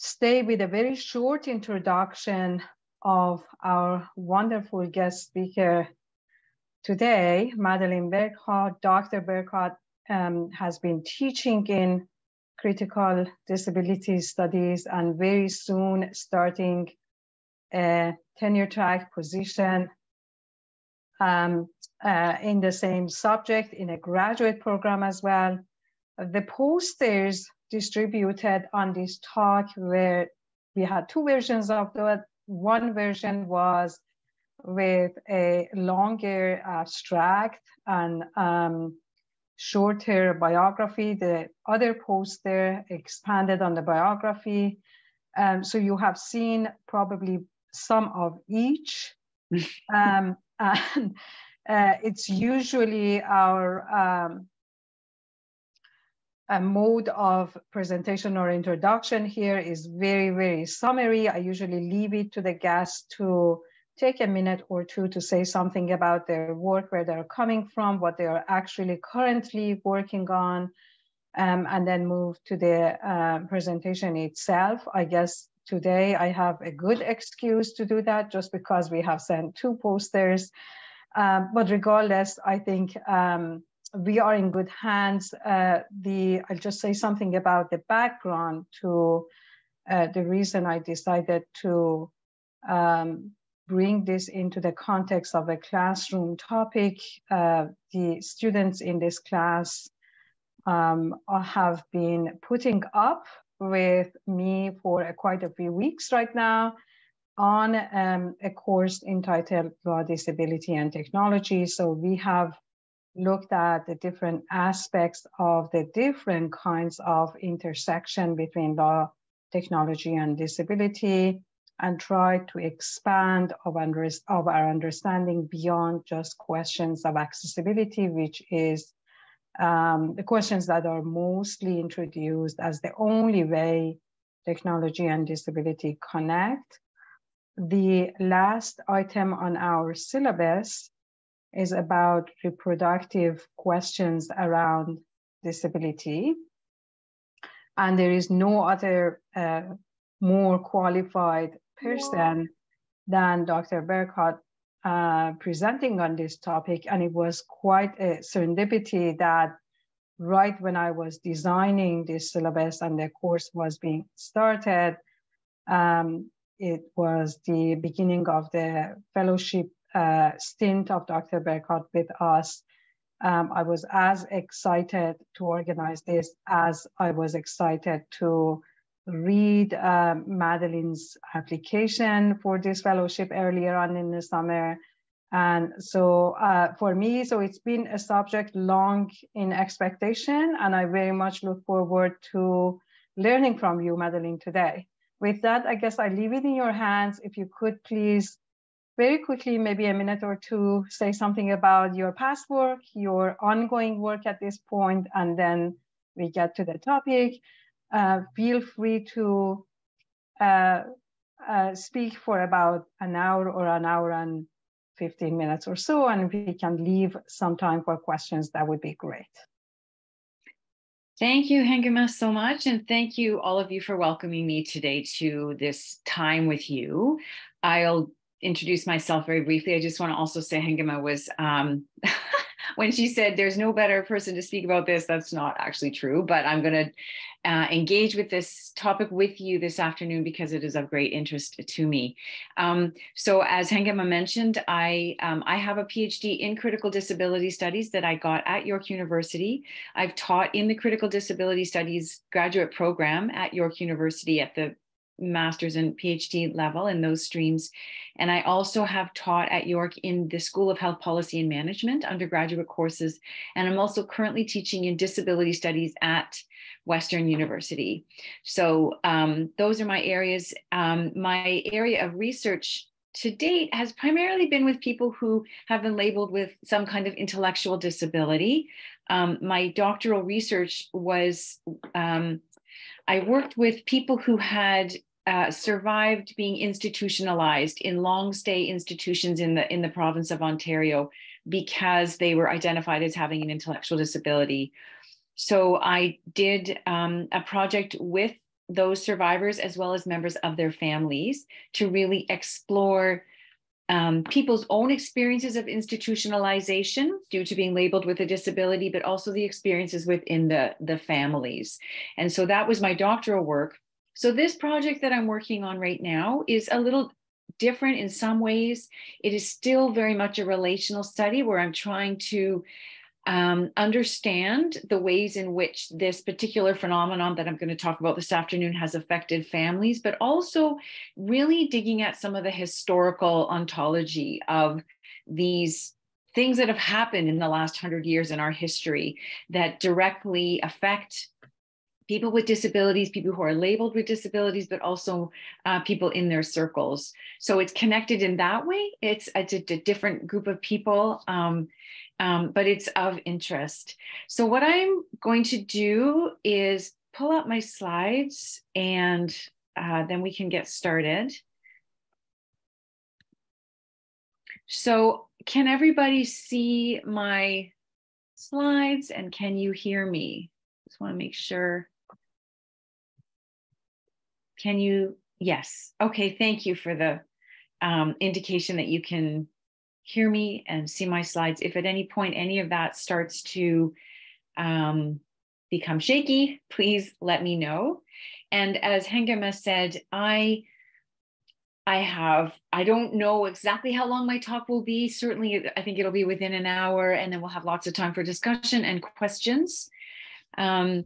stay with a very short introduction of our wonderful guest speaker today, Madeline Burghardt. Dr. Burghardt um, has been teaching in critical disability studies and very soon starting a tenure track position um, uh, in the same subject in a graduate program as well. The posters distributed on this talk where we had two versions of that. One version was with a longer abstract and um, shorter biography. The other poster expanded on the biography. Um, so you have seen probably some of each. um, and uh, it's usually our um, a mode of presentation or introduction here is very, very summary. I usually leave it to the guests to take a minute or two to say something about their work, where they're coming from, what they are actually currently working on, um, and then move to the uh, presentation itself. I guess today I have a good excuse to do that just because we have sent two posters. Um, but regardless, I think um, we are in good hands. Uh, the I'll just say something about the background to uh, the reason I decided to um, bring this into the context of a classroom topic. Uh, the students in this class um, have been putting up with me for quite a few weeks right now on um, a course entitled Law, Disability and Technology. So we have looked at the different aspects of the different kinds of intersection between law, technology, and disability and try to expand of, under, of our understanding beyond just questions of accessibility, which is um, the questions that are mostly introduced as the only way technology and disability connect. The last item on our syllabus is about reproductive questions around disability. And there is no other uh, more qualified person than Dr. Burghardt uh, presenting on this topic. And it was quite a serendipity that right when I was designing this syllabus and the course was being started, um, it was the beginning of the fellowship uh, stint of Dr. Burghardt with us. Um, I was as excited to organize this as I was excited to read um, Madeline's application for this fellowship earlier on in the summer. And so uh, for me, so it's been a subject long in expectation, and I very much look forward to learning from you, Madeline, today. With that, I guess I leave it in your hands. If you could please very quickly, maybe a minute or two, say something about your past work, your ongoing work at this point, and then we get to the topic uh, feel free to uh, uh, speak for about an hour or an hour and 15 minutes or so, and we can leave some time for questions. That would be great. Thank you, Hengema, so much. And thank you, all of you, for welcoming me today to this time with you. I'll introduce myself very briefly. I just want to also say Hengema was um, when she said there's no better person to speak about this, that's not actually true. But I'm going to uh, engage with this topic with you this afternoon because it is of great interest to me. Um, so, as Hengema mentioned, I um, I have a PhD in critical disability studies that I got at York University. I've taught in the critical disability studies graduate program at York University at the master's and PhD level in those streams. And I also have taught at York in the School of Health Policy and Management undergraduate courses. And I'm also currently teaching in disability studies at Western University. So um, those are my areas. Um, my area of research to date has primarily been with people who have been labeled with some kind of intellectual disability. Um, my doctoral research was um, I worked with people who had uh, survived being institutionalized in long stay institutions in the in the province of Ontario because they were identified as having an intellectual disability. So I did um, a project with those survivors as well as members of their families to really explore um, people's own experiences of institutionalization due to being labeled with a disability, but also the experiences within the, the families. And so that was my doctoral work. So this project that I'm working on right now is a little different in some ways. It is still very much a relational study where I'm trying to um, understand the ways in which this particular phenomenon that I'm going to talk about this afternoon has affected families, but also really digging at some of the historical ontology of these things that have happened in the last hundred years in our history that directly affect people with disabilities, people who are labeled with disabilities, but also uh, people in their circles. So it's connected in that way. It's, a, different group of people. Um, um, but it's of interest. So what I'm going to do is pull up my slides and uh, then we can get started. So can everybody see my slides and can you hear me? Just wanna make sure. Can you, yes. Okay, thank you for the um, indication that you can hear me and see my slides. If at any point any of that starts to um, become shaky, please let me know. And as Hengama said, I I have, I don't know exactly how long my talk will be. Certainly, I think it'll be within an hour, and then we'll have lots of time for discussion and questions. Um,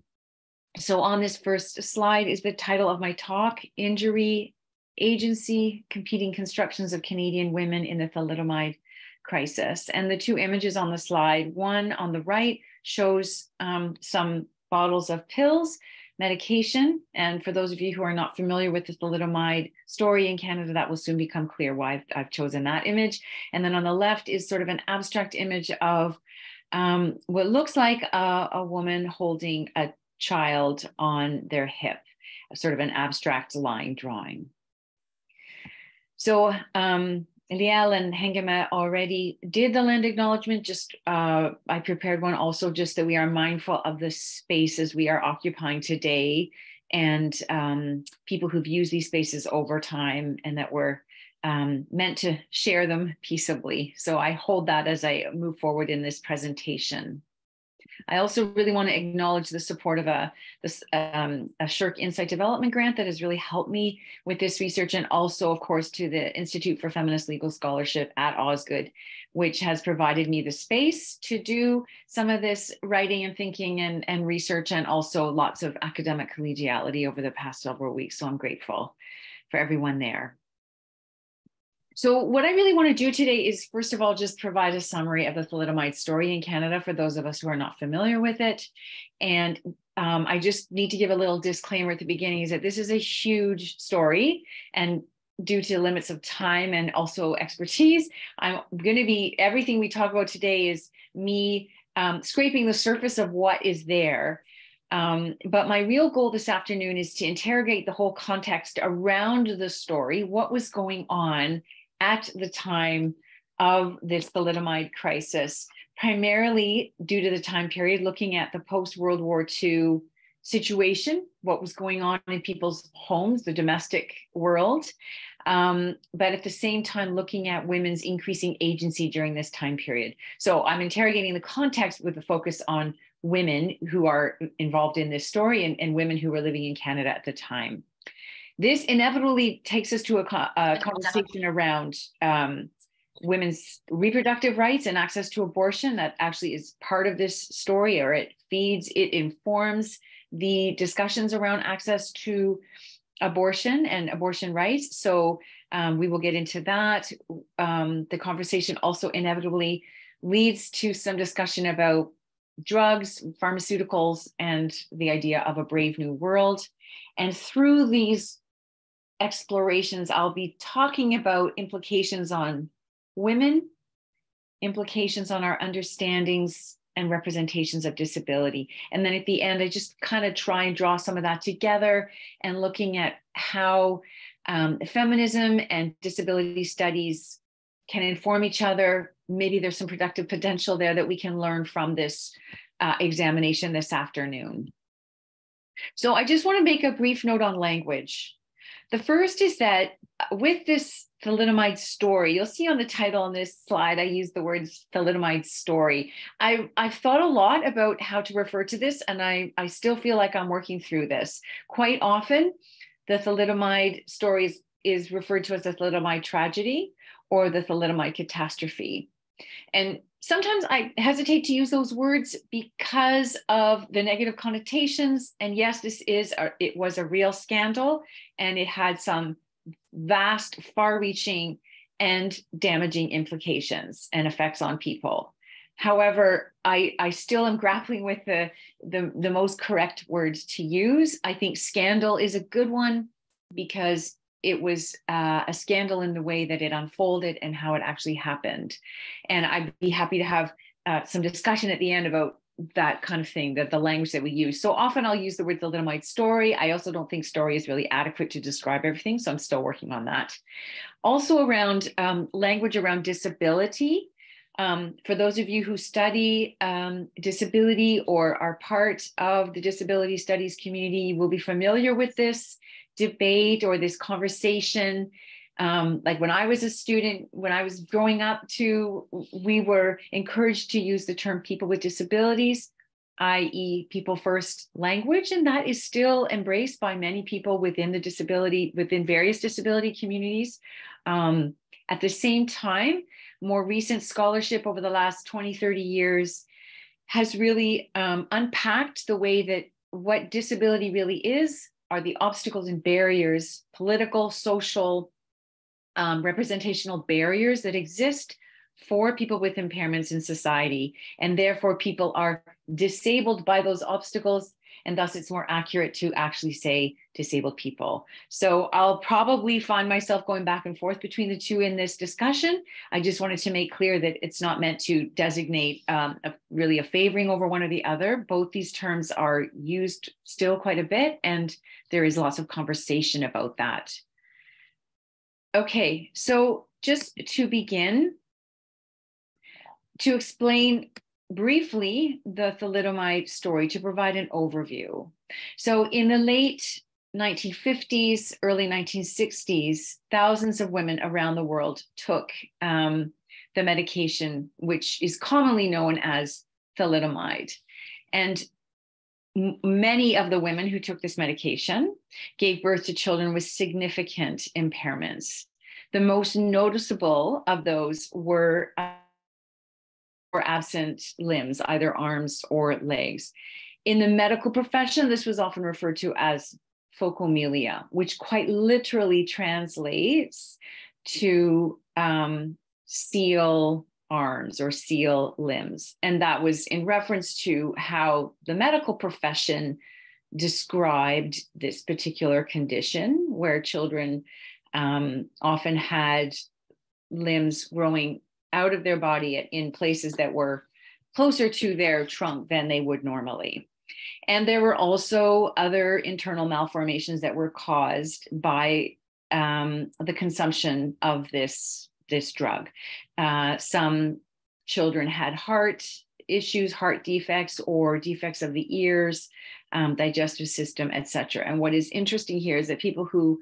so, on this first slide is the title of my talk Injury, Agency, Competing Constructions of Canadian Women in the Thalidomide crisis. And the two images on the slide, one on the right shows um, some bottles of pills, medication. And for those of you who are not familiar with the thalidomide story in Canada, that will soon become clear why I've, I've chosen that image. And then on the left is sort of an abstract image of um, what looks like a, a woman holding a child on their hip, sort of an abstract line drawing. So um, Liel and Hengama already did the land acknowledgement. Just uh, I prepared one also, just that we are mindful of the spaces we are occupying today and um, people who've used these spaces over time and that we're um, meant to share them peaceably. So I hold that as I move forward in this presentation. I also really want to acknowledge the support of a, this, um, a SSHRC Insight Development Grant that has really helped me with this research, and also, of course, to the Institute for Feminist Legal Scholarship at Osgoode, which has provided me the space to do some of this writing and thinking and, and research, and also lots of academic collegiality over the past several weeks. So I'm grateful for everyone there. So what I really want to do today is first of all, just provide a summary of the thalidomide story in Canada for those of us who are not familiar with it. And um, I just need to give a little disclaimer at the beginning is that this is a huge story and due to limits of time and also expertise, I'm going to be, everything we talk about today is me um, scraping the surface of what is there. Um, but my real goal this afternoon is to interrogate the whole context around the story, what was going on at the time of this thalidomide crisis, primarily due to the time period, looking at the post World War II situation, what was going on in people's homes, the domestic world, um, but at the same time looking at women's increasing agency during this time period. So I'm interrogating the context with a focus on women who are involved in this story and, and women who were living in Canada at the time. This inevitably takes us to a, a conversation around um, women's reproductive rights and access to abortion. That actually is part of this story, or it feeds, it informs the discussions around access to abortion and abortion rights. So um, we will get into that. Um, the conversation also inevitably leads to some discussion about drugs, pharmaceuticals, and the idea of a brave new world. And through these explorations, I'll be talking about implications on women, implications on our understandings and representations of disability. And then at the end, I just kind of try and draw some of that together and looking at how um, feminism and disability studies can inform each other. Maybe there's some productive potential there that we can learn from this uh, examination this afternoon. So I just want to make a brief note on language. The first is that uh, with this thalidomide story, you'll see on the title on this slide, I use the words thalidomide story. I, I've thought a lot about how to refer to this, and I, I still feel like I'm working through this. Quite often, the thalidomide story is, is referred to as the thalidomide tragedy or the thalidomide catastrophe. And sometimes I hesitate to use those words because of the negative connotations. And yes, this is a, it was a real scandal, and it had some vast, far-reaching, and damaging implications and effects on people. However, I, I still am grappling with the, the, the most correct words to use. I think scandal is a good one because it was uh, a scandal in the way that it unfolded and how it actually happened. And I'd be happy to have uh, some discussion at the end about that kind of thing, that the language that we use. So often I'll use the word thalidomide story. I also don't think story is really adequate to describe everything. So I'm still working on that. Also around um, language around disability. Um, for those of you who study um, disability or are part of the disability studies community, you will be familiar with this debate or this conversation. Um, like when I was a student, when I was growing up too, we were encouraged to use the term people with disabilities, i.e. people first language. And that is still embraced by many people within the disability, within various disability communities. Um, at the same time, more recent scholarship over the last 20, 30 years has really um, unpacked the way that what disability really is are the obstacles and barriers, political, social, um, representational barriers that exist for people with impairments in society. And therefore, people are disabled by those obstacles. And thus, it's more accurate to actually say disabled people. So, I'll probably find myself going back and forth between the two in this discussion. I just wanted to make clear that it's not meant to designate um, a, really a favoring over one or the other. Both these terms are used still quite a bit, and there is lots of conversation about that. Okay, so just to begin, to explain briefly the thalidomide story, to provide an overview. So, in the late 1950s, early 1960s, thousands of women around the world took um, the medication, which is commonly known as thalidomide. And many of the women who took this medication gave birth to children with significant impairments. The most noticeable of those were uh, absent limbs, either arms or legs. In the medical profession, this was often referred to as phocomelia, which quite literally translates to um, seal arms or seal limbs. And that was in reference to how the medical profession described this particular condition, where children um, often had limbs growing out of their body in places that were closer to their trunk than they would normally. And there were also other internal malformations that were caused by um, the consumption of this this drug. Uh, some children had heart issues, heart defects, or defects of the ears, um, digestive system, etc. And what is interesting here is that people who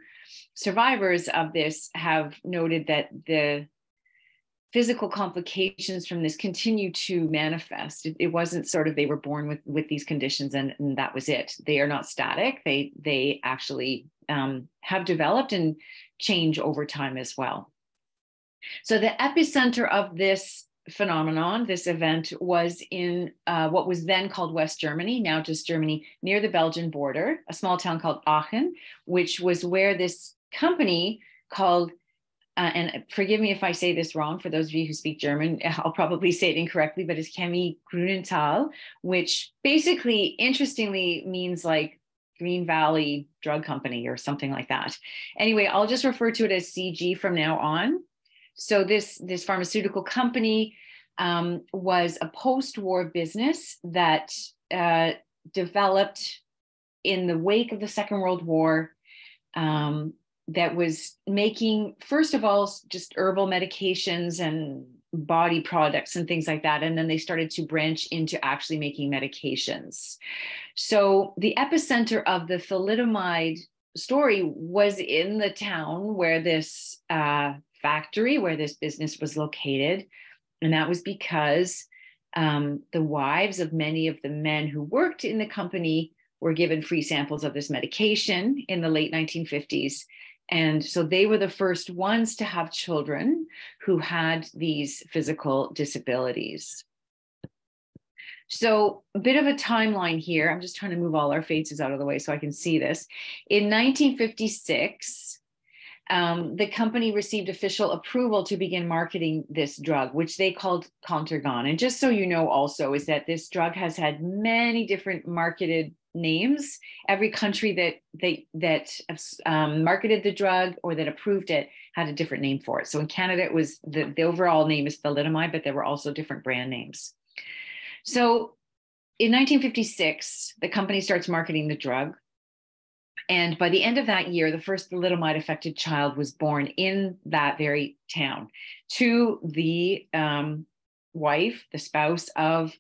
survivors of this have noted that the physical complications from this continue to manifest. It, it, wasn't sort of they were born with with these conditions and, and that was it. They are not static. They they actually um, have developed and change over time as well. So the epicenter of this phenomenon, this event, was in uh, what was then called West Germany, now just Germany, near the Belgian border, a small town called Aachen, which was where this company called uh, and forgive me if I say this wrong for those of you who speak German, I'll probably say it incorrectly, but it's Chemie Grünenthal, which basically, interestingly, means like Green Valley Drug Company or something like that. Anyway, I'll just refer to it as CG from now on. So this this pharmaceutical company um, was a post-war business that uh, developed in the wake of the Second World War. Um, that was making, first of all, just herbal medications and body products and things like that. And then they started to branch into actually making medications. So the epicenter of the thalidomide story was in the town where this uh, factory, where this business was located. And that was because um, the wives of many of the men who worked in the company were given free samples of this medication in the late 1950s. And so they were the first ones to have children who had these physical disabilities. So, a bit of a timeline here. I'm just trying to move all our faces out of the way so I can see this. In 1956, um, the company received official approval to begin marketing this drug, which they called Contergan. And just so you know, also, is that this drug has had many different marketed names. Every country that they that um, marketed the drug or that approved it had a different name for it. So in Canada, it was the, the overall name is thalidomide, but there were also different brand names. So in 1956, the company starts marketing the drug. And by the end of that year, the first thalidomide affected child was born in that very town to the um, wife, the spouse of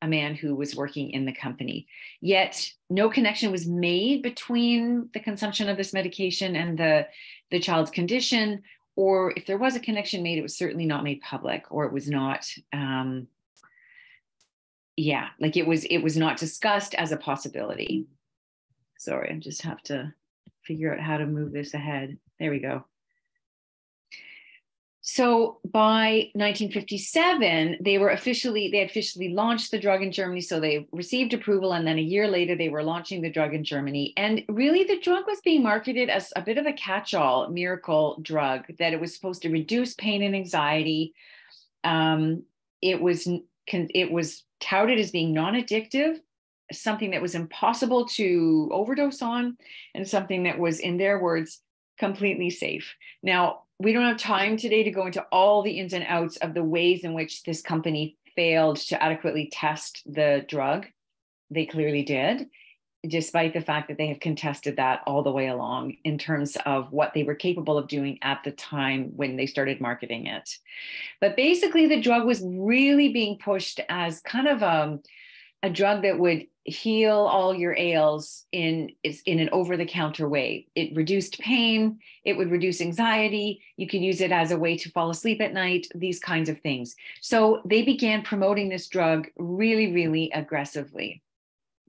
a man who was working in the company. Yet no connection was made between the consumption of this medication and the, the child's condition. Or if there was a connection made, it was certainly not made public or it was not um, yeah like it was it was not discussed as a possibility sorry i just have to figure out how to move this ahead there we go so by 1957 they were officially they had officially launched the drug in germany so they received approval and then a year later they were launching the drug in germany. And really the drug was being marketed as a bit of a catch-all miracle drug that it was supposed to reduce pain and anxiety. Um, it was it was touted as being non-addictive something that was impossible to overdose on and something that was in their words completely safe. Now we don't have time today to go into all the ins and outs of the ways in which this company failed to adequately test the drug they clearly did despite the fact that they have contested that all the way along in terms of what they were capable of doing at the time when they started marketing it. But basically, the drug was really being pushed as kind of a, um, a drug that would heal all your ails in in an over the counter way. It reduced pain it would reduce anxiety. You could use it as a way to fall asleep at night these kinds of things. So they began promoting this drug really really aggressively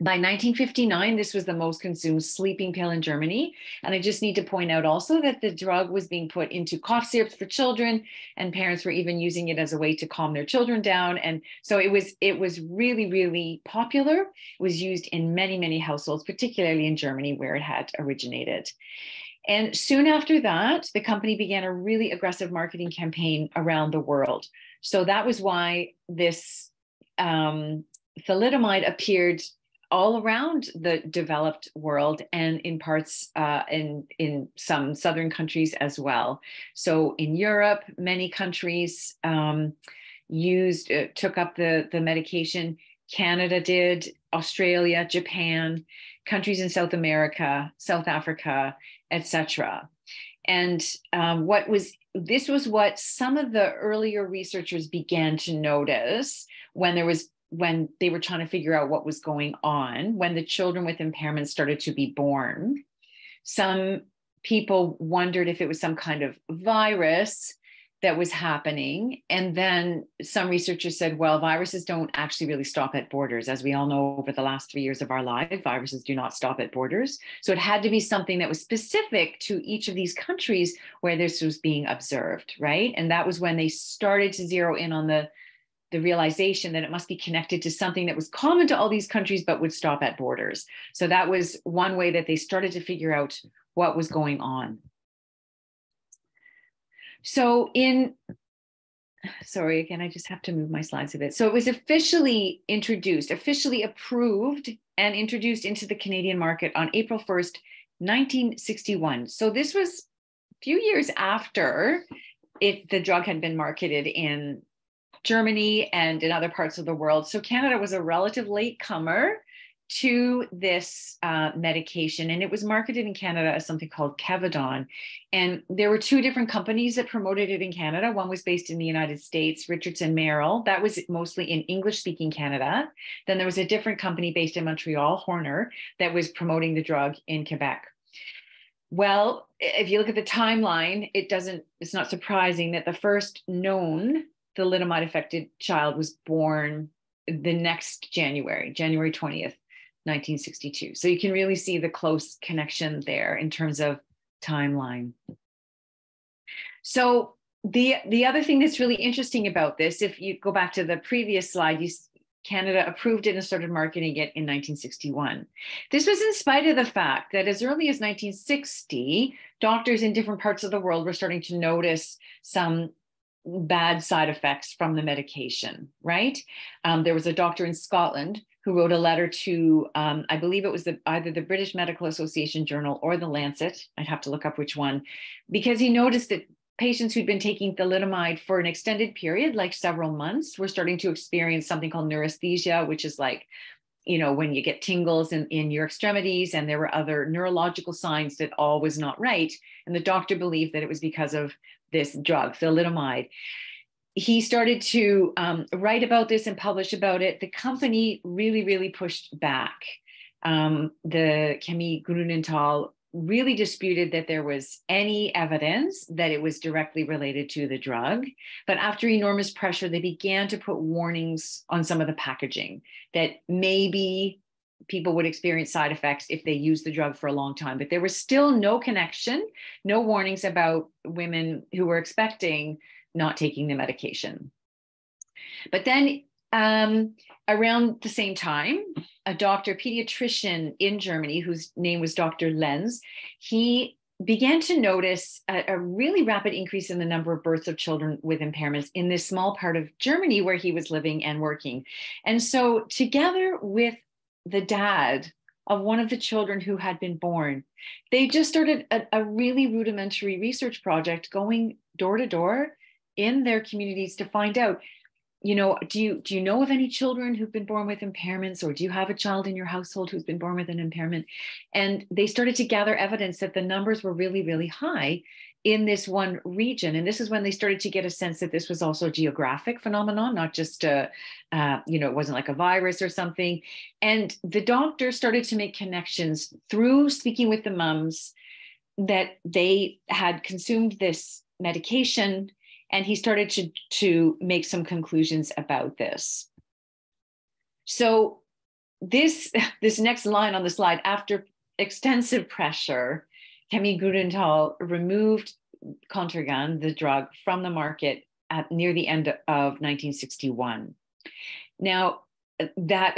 by 1959, this was the most consumed sleeping pill in Germany. And I just need to point out also that the drug was being put into cough syrups for children, and parents were even using it as a way to calm their children down. And so it was it was really, really popular. It was used in many, many households, particularly in Germany, where it had originated. And soon after that, the company began a really aggressive marketing campaign around the world. So that was why this um, thalidomide appeared all around the developed world and in parts uh, in in some southern countries as well. So in Europe, many countries um, used uh, took up the the medication. Canada did, Australia, Japan, countries in South America, South Africa, etc. And um, what was this was what some of the earlier researchers began to notice when there was when they were trying to figure out what was going on, when the children with impairments started to be born, some people wondered if it was some kind of virus that was happening. And then some researchers said, well, viruses don't actually really stop at borders. As we all know, over the last three years of our life, viruses do not stop at borders. So it had to be something that was specific to each of these countries where this was being observed, right? And that was when they started to zero in on the the realization that it must be connected to something that was common to all these countries but would stop at borders. So that was one way that they started to figure out what was going on. So in sorry again i just have to move my slides a bit so it was officially introduced officially approved and introduced into the canadian market on april 1st 1961 so this was a few years after it the drug had been marketed in Germany and in other parts of the world. So Canada was a relative late comer to this uh, medication, and it was marketed in Canada as something called Kevadon. And there were two different companies that promoted it in Canada. One was based in the United States, Richardson Merrell. That was mostly in English speaking Canada. Then there was a different company based in Montreal, Horner, that was promoting the drug in Quebec. Well, if you look at the timeline, it doesn't, it's not surprising that the first known thalidomide affected child was born the next January, January 20th, 1962. So you can really see the close connection there in terms of timeline. So the the other thing that's really interesting about this, if you go back to the previous slide, you, Canada approved it and started marketing it in 1961. This was in spite of the fact that as early as 1960, doctors in different parts of the world were starting to notice some bad side effects from the medication, right? Um, there was a doctor in Scotland who wrote a letter to, um, I believe it was the, either the British Medical Association Journal or the Lancet. I'd have to look up which one, because he noticed that patients who'd been taking thalidomide for an extended period, like several months, were starting to experience something called neurasthenia, which is like, you know, when you get tingles in, in your extremities, and there were other neurological signs that all was not right. And the doctor believed that it was because of this drug, thalidomide. He started to um, write about this and publish about it. The company really, really pushed back. Um, the Chemie Grünenthal really disputed that there was any evidence that it was directly related to the drug. But after enormous pressure, they began to put warnings on some of the packaging that maybe people would experience side effects if they used the drug for a long time. But there was still no connection, no warnings about women who were expecting not taking the medication. But then um, around the same time, a doctor, pediatrician in Germany, whose name was Dr. Lenz, he began to notice a, a, really rapid increase in the number of births of children with impairments in this small part of Germany where he was living and working. And so, together with the dad of one of the children who had been born. They just started a, a really rudimentary research project going door to door in their communities to find out you know do you do you know of any children who've been born with impairments or do you have a child in your household who's been born with an impairment and they started to gather evidence that the numbers were really really high in this one region. And this is when they started to get a sense that this was also a geographic phenomenon, not just a, uh, you know, it wasn't like a virus or something. And the doctor started to make connections through speaking with the mums that they had consumed this medication and he started to, to make some conclusions about this. So this, this next line on the slide, after extensive pressure, Chemie Grünenthal removed Contergan, the drug, from the market at near the end of 1961. Now, that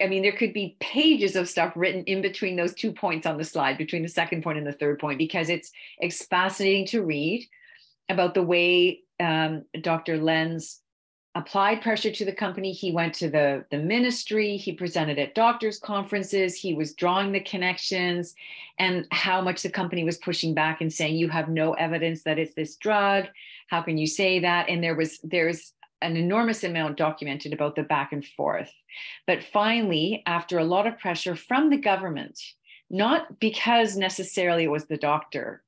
I mean, there could be pages of stuff written in between those two points on the slide, between the second point and the third point, because it's it's fascinating to read about the way um, Dr. Lenz applied pressure to the company. He went to the, the ministry, he presented at doctors' conferences, he was drawing the connections and how much the company was pushing back and saying, you have no evidence that it's this drug. How can you say that? And there was there's an enormous amount documented about the back and forth. But finally, after a lot of pressure from the government, not because necessarily it was the doctor,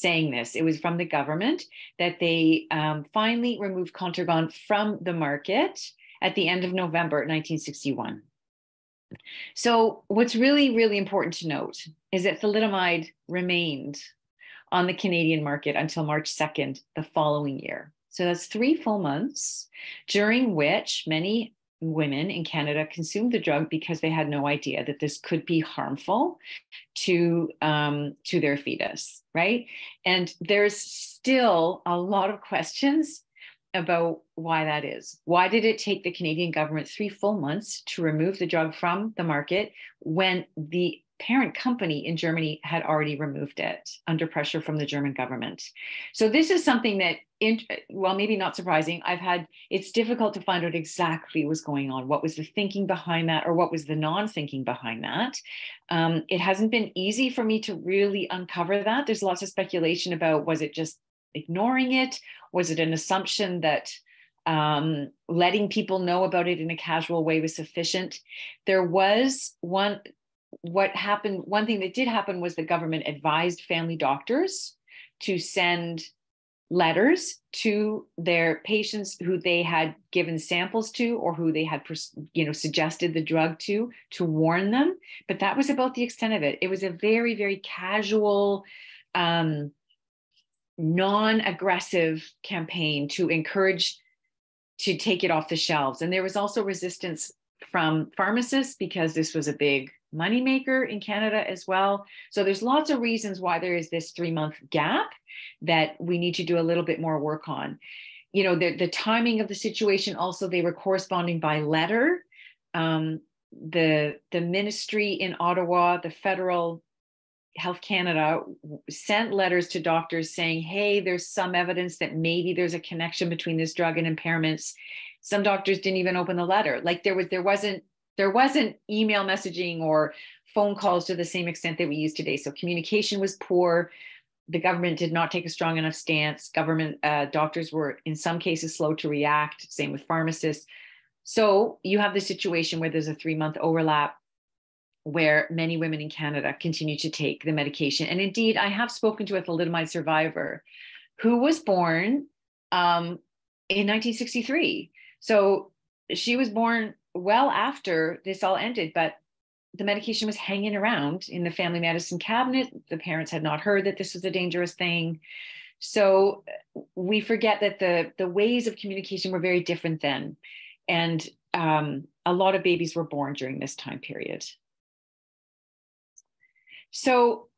saying this. It was from the government that they um, finally removed Contergan from the market at the end of November 1961. So, what's really, really important to note is that thalidomide remained on the Canadian market until March 2nd the following year. So, that's three full months during which many women in Canada consumed the drug because they had no idea that this could be harmful to um, to their fetus, right? And there's still a lot of questions about why that is. Why did it take the Canadian government three full months to remove the drug from the market when the parent company in Germany had already removed it under pressure from the German government. So this is something that, in, well, maybe not surprising. I've had it's difficult to find out exactly what's going on. What was the thinking behind that, or what was the non-thinking behind that? Um, it hasn't been easy for me to really uncover that. There's lots of speculation about was it just ignoring it? Was it an assumption that Um, letting people know about it in a casual way was sufficient. There was one, what happened, one thing that did happen was the government advised family doctors to send letters to their patients who they had given samples to or who they had you know suggested the drug to to warn them. But that was about the extent of it. It was a very very casual um, non-aggressive campaign to encourage to take it off the shelves. And there was also resistance from pharmacists because this was a big moneymaker in Canada as well. So there's lots of reasons why there is this three month gap that we need to do a little bit more work on. You know, the, the timing of the situation also, they were corresponding by letter. Um, the, the ministry in Ottawa, the federal Health Canada sent letters to doctors saying, hey, there's some evidence that maybe there's a connection between this drug and impairments. Some doctors didn't even open the letter. Like there was, there wasn't there wasn't email messaging or phone calls to the same extent that we use today. So communication was poor. The government did not take a strong enough stance. Government uh, doctors were, in some cases, slow to react. Same with pharmacists. So you have the situation where there's a three month overlap where many women in Canada continue to take the medication. And indeed, I have spoken to a thalidomide survivor who was born um, in 1963. So she was born well after this all ended, but the medication was hanging around in the family medicine cabinet. The parents had not heard that this was a dangerous thing. So we forget that the, the ways of communication were very different then. And um, a lot of babies were born during this time period. So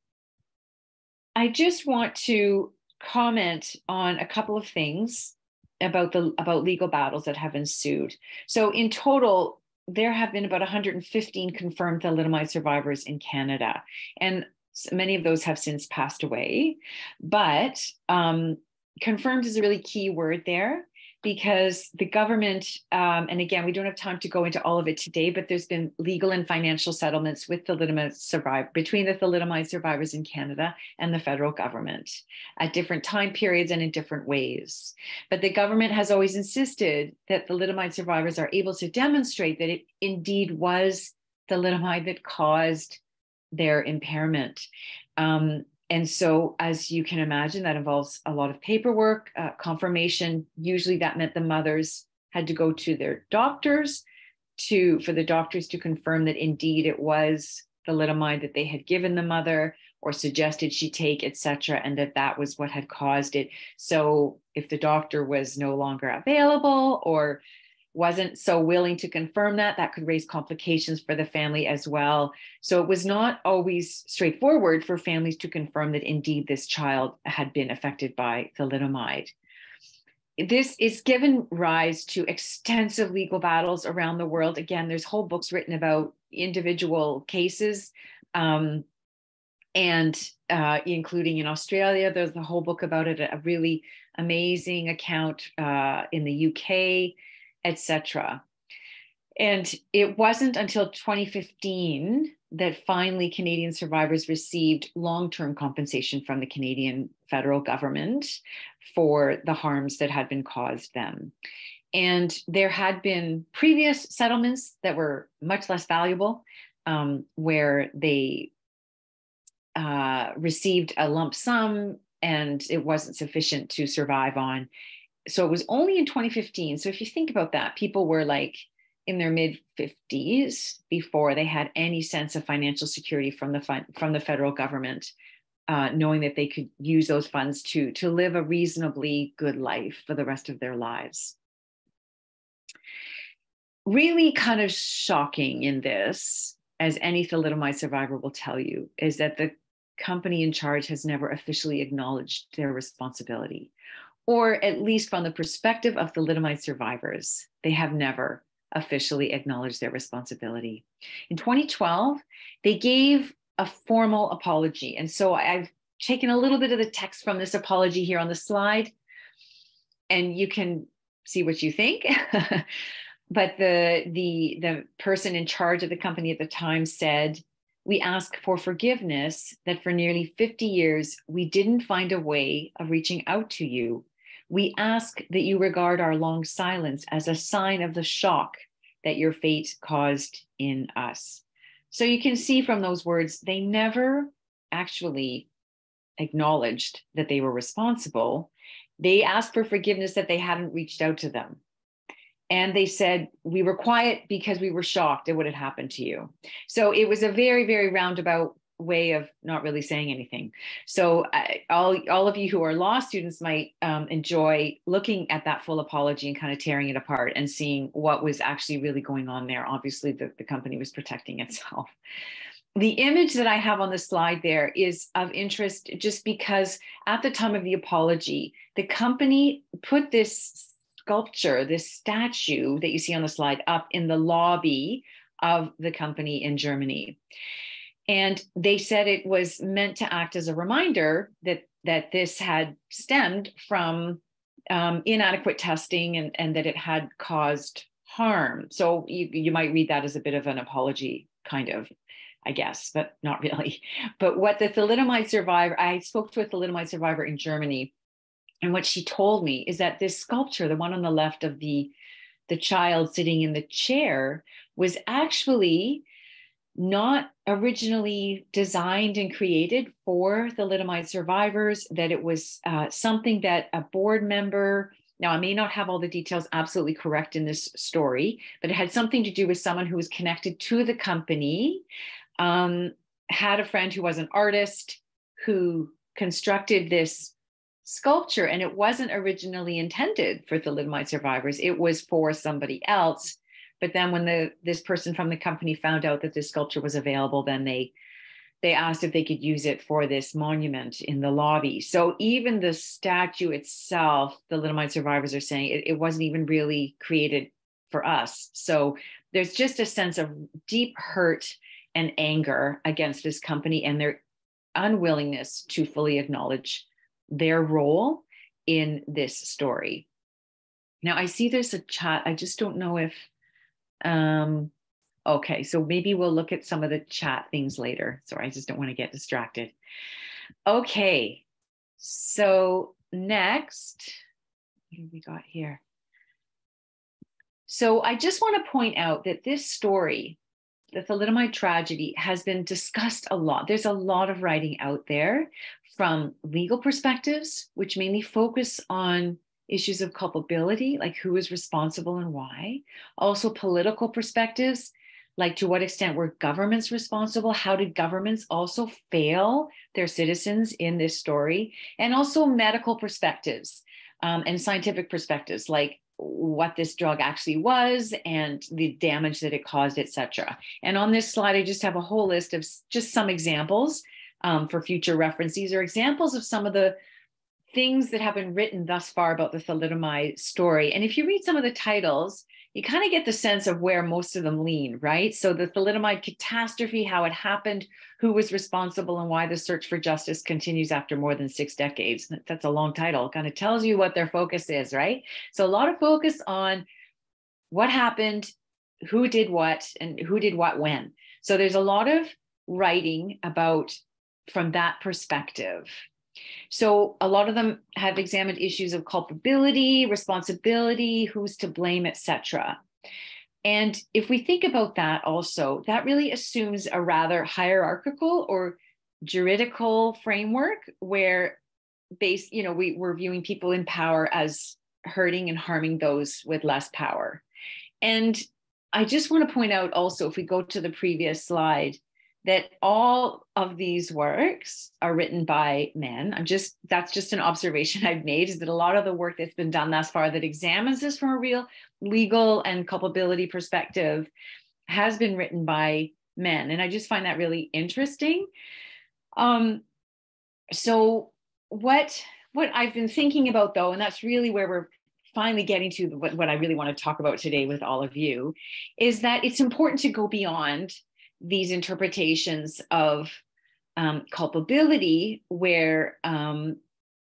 I just want to comment on a couple of things about the about legal battles that have ensued. So in total, there have been about 115 confirmed thalidomide survivors in Canada, and many of those have since passed away. But um, confirmed is a really key word there because the government, um, and again, we don't have time to go into all of it today, but there's been legal and financial settlements with thalidomide survivor between the thalidomide survivors in Canada and the federal government at different time periods and in different ways. But the government has always insisted that thalidomide survivors are able to demonstrate that it indeed was thalidomide that caused their impairment. Um, and so, as you can imagine, that involves a lot of paperwork, uh, confirmation. Usually, that meant the mothers had to go to their doctors to for the doctors to confirm that indeed it was thalidomide that they had given the mother or suggested she take, etc., and that that was what had caused it. So, if the doctor was no longer available or wasn't so willing to confirm that, that could raise complications for the family as well. So it was not always straightforward for families to confirm that indeed this child had been affected by thalidomide. This is given rise to extensive legal battles around the world. Again, there's whole books written about individual cases. Um, and uh, including in Australia, there's a whole book about it, a really amazing account uh, in the UK etc. And it wasn't until 2015 that finally Canadian survivors received long term compensation from the Canadian federal government for the harms that had been caused them. And there had been previous settlements that were much less valuable, um, where they uh, received a lump sum and it wasn't sufficient to survive on so it was only in 2015. So if you think about that, people were like in their mid 50s before they had any sense of financial security from the fund, from the federal government, uh, knowing that they could use those funds to to live a reasonably good life for the rest of their lives. Really, kind of shocking in this, as any thalidomide survivor will tell you, is that the company in charge has never officially acknowledged their responsibility or at least from the perspective of the thalidomide survivors, they have never officially acknowledged their responsibility. In 2012, they gave a formal apology. And so I've taken a little bit of the text from this apology here on the slide, and you can see what you think. but the, the, the person in charge of the company at the time said, we ask for forgiveness that for nearly 50 years we didn't find a way of reaching out to you We ask that you regard our long silence as a sign of the shock that your fate caused in us. So you can see from those words, they never actually acknowledged that they were responsible. They asked for forgiveness that they hadn't reached out to them. And they said, We were quiet because we were shocked at what had happened to you. So it was a very, very roundabout way of not really saying anything. So all, all of you who are law students might um, enjoy looking at that full apology and kind of tearing it apart and seeing what was actually really going on there. Obviously, the, the company was protecting itself. The image that I have on the slide there is of interest just because at the time of the apology, the company put this sculpture, this statue that you see on the slide up in the lobby of the company in Germany. And they said it was meant to act as a reminder that that this had stemmed from um, inadequate testing and, and that it had caused harm. So you, you might read that as a bit of an apology, kind of, I guess, but not really. But what the thalidomide survivor, I spoke to a thalidomide survivor in Germany, and what she told me is that this sculpture, the one on the left of the the child sitting in the chair, was actually not originally designed and created for the thalidomide survivors, that it was uh, something that a board member, now I may not have all the details absolutely correct in this story, but it had something to do with someone who was connected to the company, um, had a friend who was an artist who constructed this sculpture and it wasn't originally intended for thalidomide survivors. It was for somebody else but then when the this person from the company found out that this sculpture was available, then they they asked if they could use it for this monument in the lobby. So even the statue itself, the thalidomide survivors are saying it, it wasn't even really created for us. So there's just a sense of deep hurt and anger against this company and their unwillingness to fully acknowledge their role in this story. Now, I see there's a chat. I just don't know if um, okay, so maybe we'll look at some of the chat things later. Sorry, I just don't want to get distracted. Okay, so next, what do we got here? So I just want to point out that this story, the thalidomide tragedy, has been discussed a lot. There's a lot of writing out there from legal perspectives, which mainly focus on issues of culpability, like who is responsible and why. Also, political perspectives, like to what extent were governments responsible? How did governments also fail their citizens in this story? And also, medical perspectives um, and scientific perspectives, like what this drug actually was and the damage that it caused, etc. And on this slide, I just have a whole list of just some examples um, for future reference. These are examples of some of the things that have been written thus far about the thalidomide story. And if you read some of the titles, you kind of get the sense of where most of them lean, right? So the thalidomide catastrophe, how it happened, who was responsible, and why the search for justice continues after more than six decades. That's a long title. It kind of tells you what their focus is, right? So a lot of focus on what happened, who did what, and who did what when. So there's a lot of writing about from that perspective so a lot of them have examined issues of culpability, responsibility, who's to blame, etc. And if we think about that also, that really assumes a rather hierarchical or juridical framework where base, you know, we, we're viewing people in power as hurting and harming those with less power. And I just want to point out also, if we go to the previous slide, that all of these works are written by men. I'm just that's just an observation I've made is that a lot of the work that's been done thus far that examines this from a real legal and culpability perspective has been written by men, and I just find that really interesting. Um, so what what I've been thinking about though, and that's really where we're finally getting to what, what I really want to talk about today with all of you, is that it's important to go beyond these interpretations of um, culpability, where um,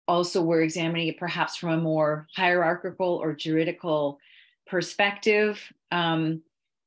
also we're examining it perhaps from a more hierarchical or juridical perspective, um,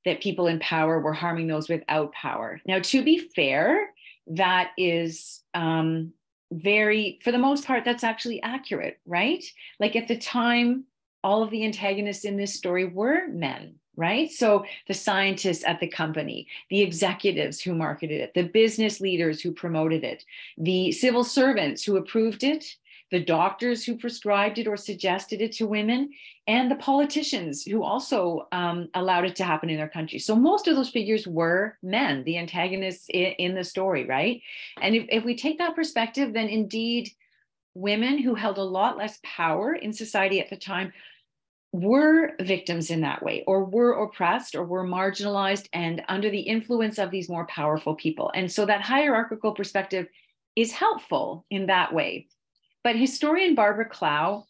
that people in power were harming those without power. Now, to be fair, that is um, very, for the most part, that's actually accurate, right? Like at the time, all of the antagonists in this story were men, right? So the scientists at the company, the executives who marketed it, the business leaders who promoted it, the civil servants who approved it, the doctors who prescribed it or suggested it to women, and the politicians who also um, allowed it to happen in their country. So most of those figures were men, the antagonists in, in the story, right? And if, if we take that perspective, then indeed, women who held a lot less power in society at the time were victims in that way, or were oppressed, or were marginalized and under the influence of these more powerful people. And so that hierarchical perspective is helpful in that way. But historian Barbara Clow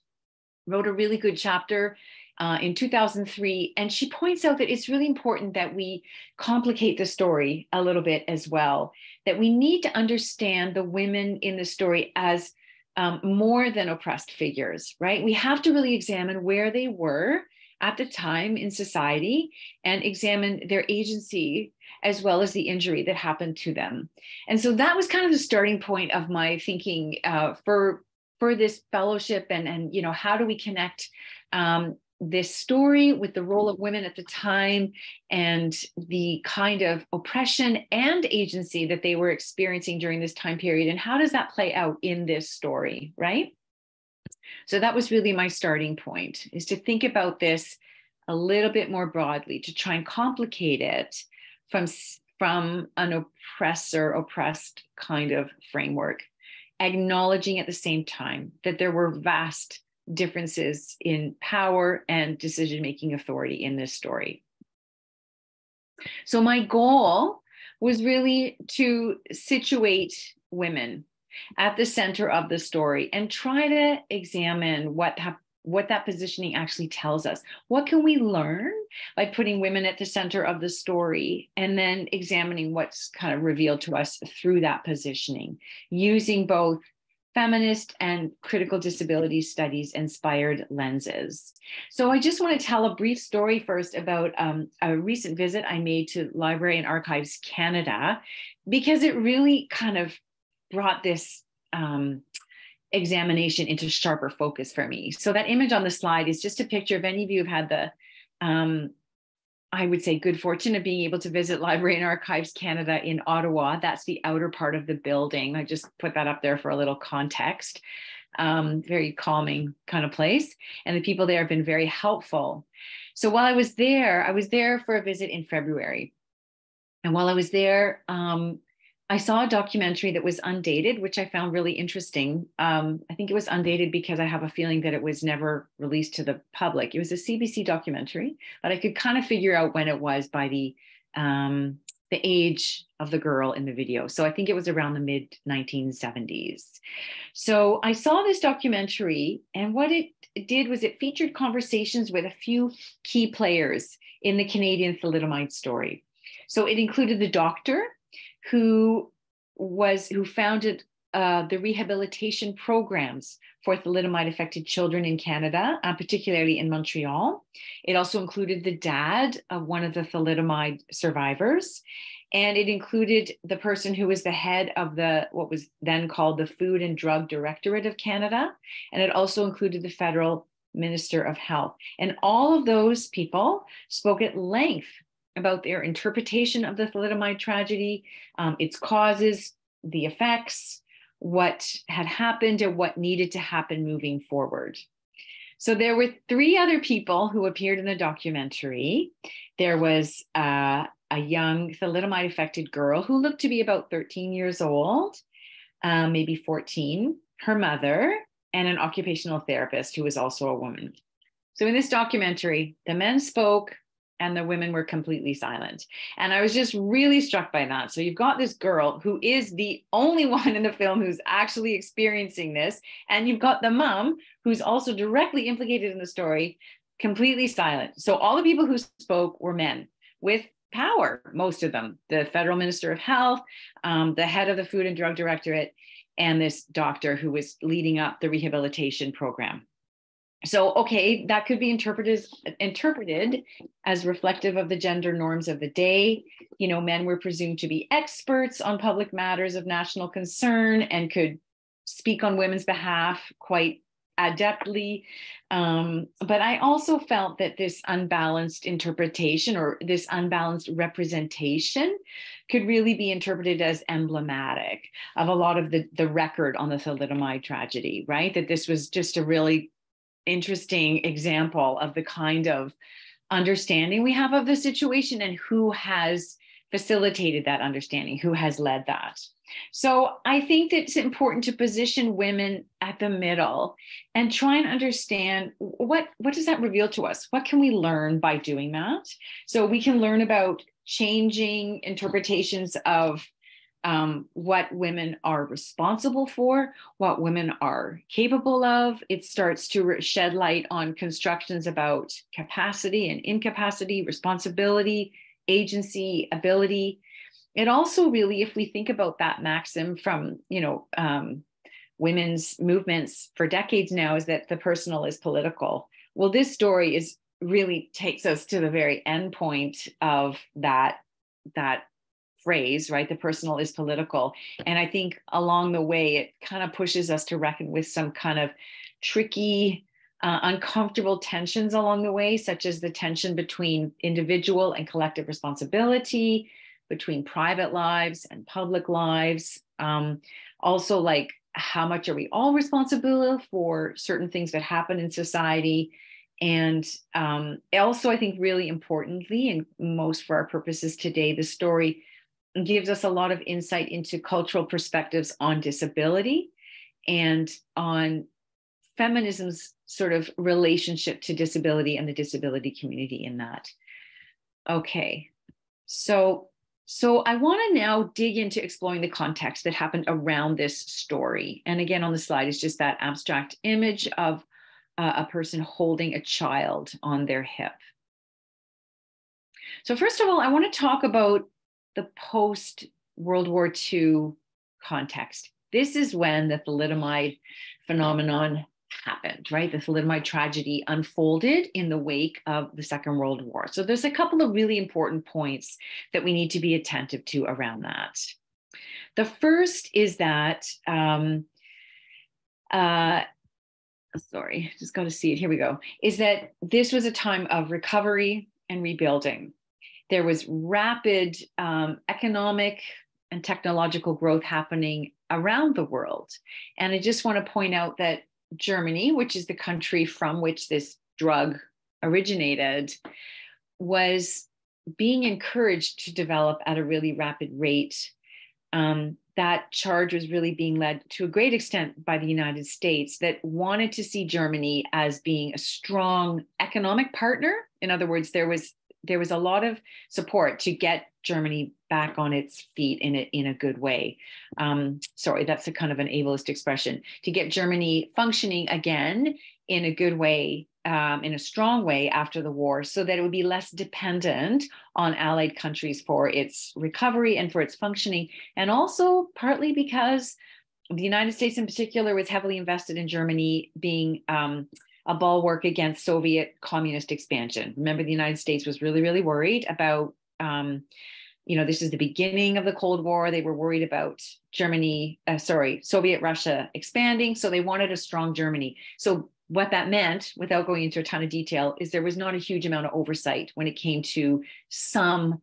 wrote a really good chapter uh, in 2003, and she points out that it's really important that we complicate the story a little bit as well, that we need to understand the women in the story as um, more than oppressed figures, right? We have to really examine where they were at the time in society and examine their agency as well as the injury that happened to them. And so that was kind of the starting point of my thinking uh, for for this fellowship and and you know how do we connect um, this story with the role of women at the time and the kind of oppression and agency that they were experiencing during this time period and how does that play out in this story right? So that was really my starting point is to think about this a little bit more broadly to try and complicate it from from an oppressor oppressed kind of framework acknowledging at the same time that there were vast differences in power and decision making authority in this story. So, my goal was really to situate women at the center of the story and try to examine what ha- what that positioning actually tells us. What can we learn by putting women at the center of the story and then examining what's kind of revealed to us through that positioning, using both feminist and critical disability studies inspired lenses. So I just want to tell a brief story first about um, a recent visit I made to Library and Archives Canada, because it really kind of brought this um, examination into sharper focus for me. So that image on the slide is just a picture. If any of you have had the, um, I would say, good fortune of being able to visit Library and Archives Canada in Ottawa, that's the outer part of the building. I just put that up there for a little context. Um, very calming kind of place. And the people there have been very helpful. So while I was there, I was there for a visit in February. And while I was there, um, I saw a documentary that was undated, which I found really interesting. Um, I think it was undated because I have a feeling that it was never released to the public. It was a CBC documentary, but I could kind of figure out when it was by the um, the age of the girl in the video. So I think it was around the mid 1970s. So I saw this documentary, and what it did was it featured conversations with a few key players in the Canadian thalidomide story. So it included the doctor who was who founded uh, the rehabilitation programs for thalidomide affected children in Canada, uh, particularly in Montreal. It also included the dad of one of the thalidomide survivors. And it included the person who was the head of the what was then called the Food and Drug Directorate of Canada. And it also included the federal Minister of Health. And all of those people spoke at length about their interpretation of the thalidomide tragedy, um, its causes, the effects, what had happened, and what needed to happen moving forward. So there were three other people who appeared in the documentary. There was uh, a young thalidomide affected girl who looked to be about 13 years old, uh, maybe 14, her mother, and an occupational therapist who was also a woman. So in this documentary, the men spoke, and the women were completely silent. And I was just really struck by that. So you've got this girl who is the only one in the film who's actually experiencing this, and you've got the mom who's also directly implicated in the story, completely silent. So all the people who spoke were men with power, most of them the federal minister of health, um, the head of the Food and Drug Directorate, and this doctor who was leading up the rehabilitation program so okay that could be interpreted interpreted as reflective of the gender norms of the day you know men were presumed to be experts on public matters of national concern and could speak on women's behalf quite adeptly. Um, but I also felt that this unbalanced interpretation or this unbalanced representation could really be interpreted as emblematic of a lot of the, the record on the thalidomide tragedy, right? That this was just a really interesting example of the kind of understanding we have of the situation and who has facilitated that understanding, who has led that. So I think it's important to position women at the middle and try and understand what what does that reveal to us? What can we learn by doing that? So we can learn about changing interpretations of um, what women are responsible for, what women are capable of. It starts to shed light on constructions about capacity and incapacity, responsibility, agency, ability. It also really, if we think about that maxim from, you know, um, women's movements for decades now, is that the personal is political. Well, this story is really takes us to the very end point of that that phrase right the personal is political and i think along the way it kind of pushes us to reckon with some kind of tricky uh, uncomfortable tensions along the way, such as the tension between individual and collective responsibility, between private lives and public lives. Um, also, like how much are we all responsible for certain things that happen in society? And um, also, I think really importantly, and most for our purposes today, the story gives us a lot of insight into cultural perspectives on disability and on feminism's sort of relationship to disability and the disability community in that. Okay, so so I want to now dig into exploring the context that happened around this story. And again, on the slide is just that abstract image of uh, a person holding a child on their hip. So first of all, I want to talk about the post World War II context. This is when the thalidomide phenomenon happened, right? The thalidomide tragedy unfolded in the wake of the Second World War. So there's a couple of really important points that we need to be attentive to around that. The first is that, um, uh, sorry, just got to see it. Here we go. Is that this was a time of recovery and rebuilding. There was rapid um, economic and technological growth happening around the world. And I just want to point out that Germany, which is the country from which this drug originated, was being encouraged to develop at a really rapid rate. Um, that charge was really being led to a great extent by the United States that wanted to see Germany as being a strong economic partner. In other words, there was there was a lot of support to get Germany back on its feet in a, in a good way. Um, sorry, that's a kind of an ableist expression. To get Germany functioning again in a good way, um, in a strong way after the war, so that it would be less dependent on allied countries for its recovery and for its functioning. And also partly because the United States in particular was heavily invested in Germany being um, a bulwark against Soviet communist expansion. Remember, the United States was really, really worried about um, you know, this is the beginning of the Cold War. They were worried about Germany, uh, sorry, Soviet Russia expanding. So they wanted a strong Germany. So what that meant, without going into a ton of detail, is there was not a huge amount of oversight when it came to some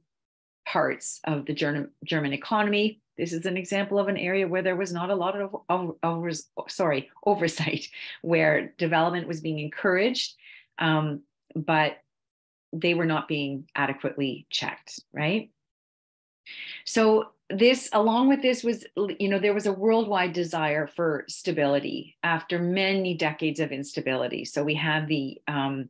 parts of the German, German economy. This is an example of an area where there was not a lot of, of, of sorry oversight, where development was being encouraged, um, but they were not being adequately checked, right? So this along with this was you know there was a worldwide desire for stability after many decades of instability so we had the um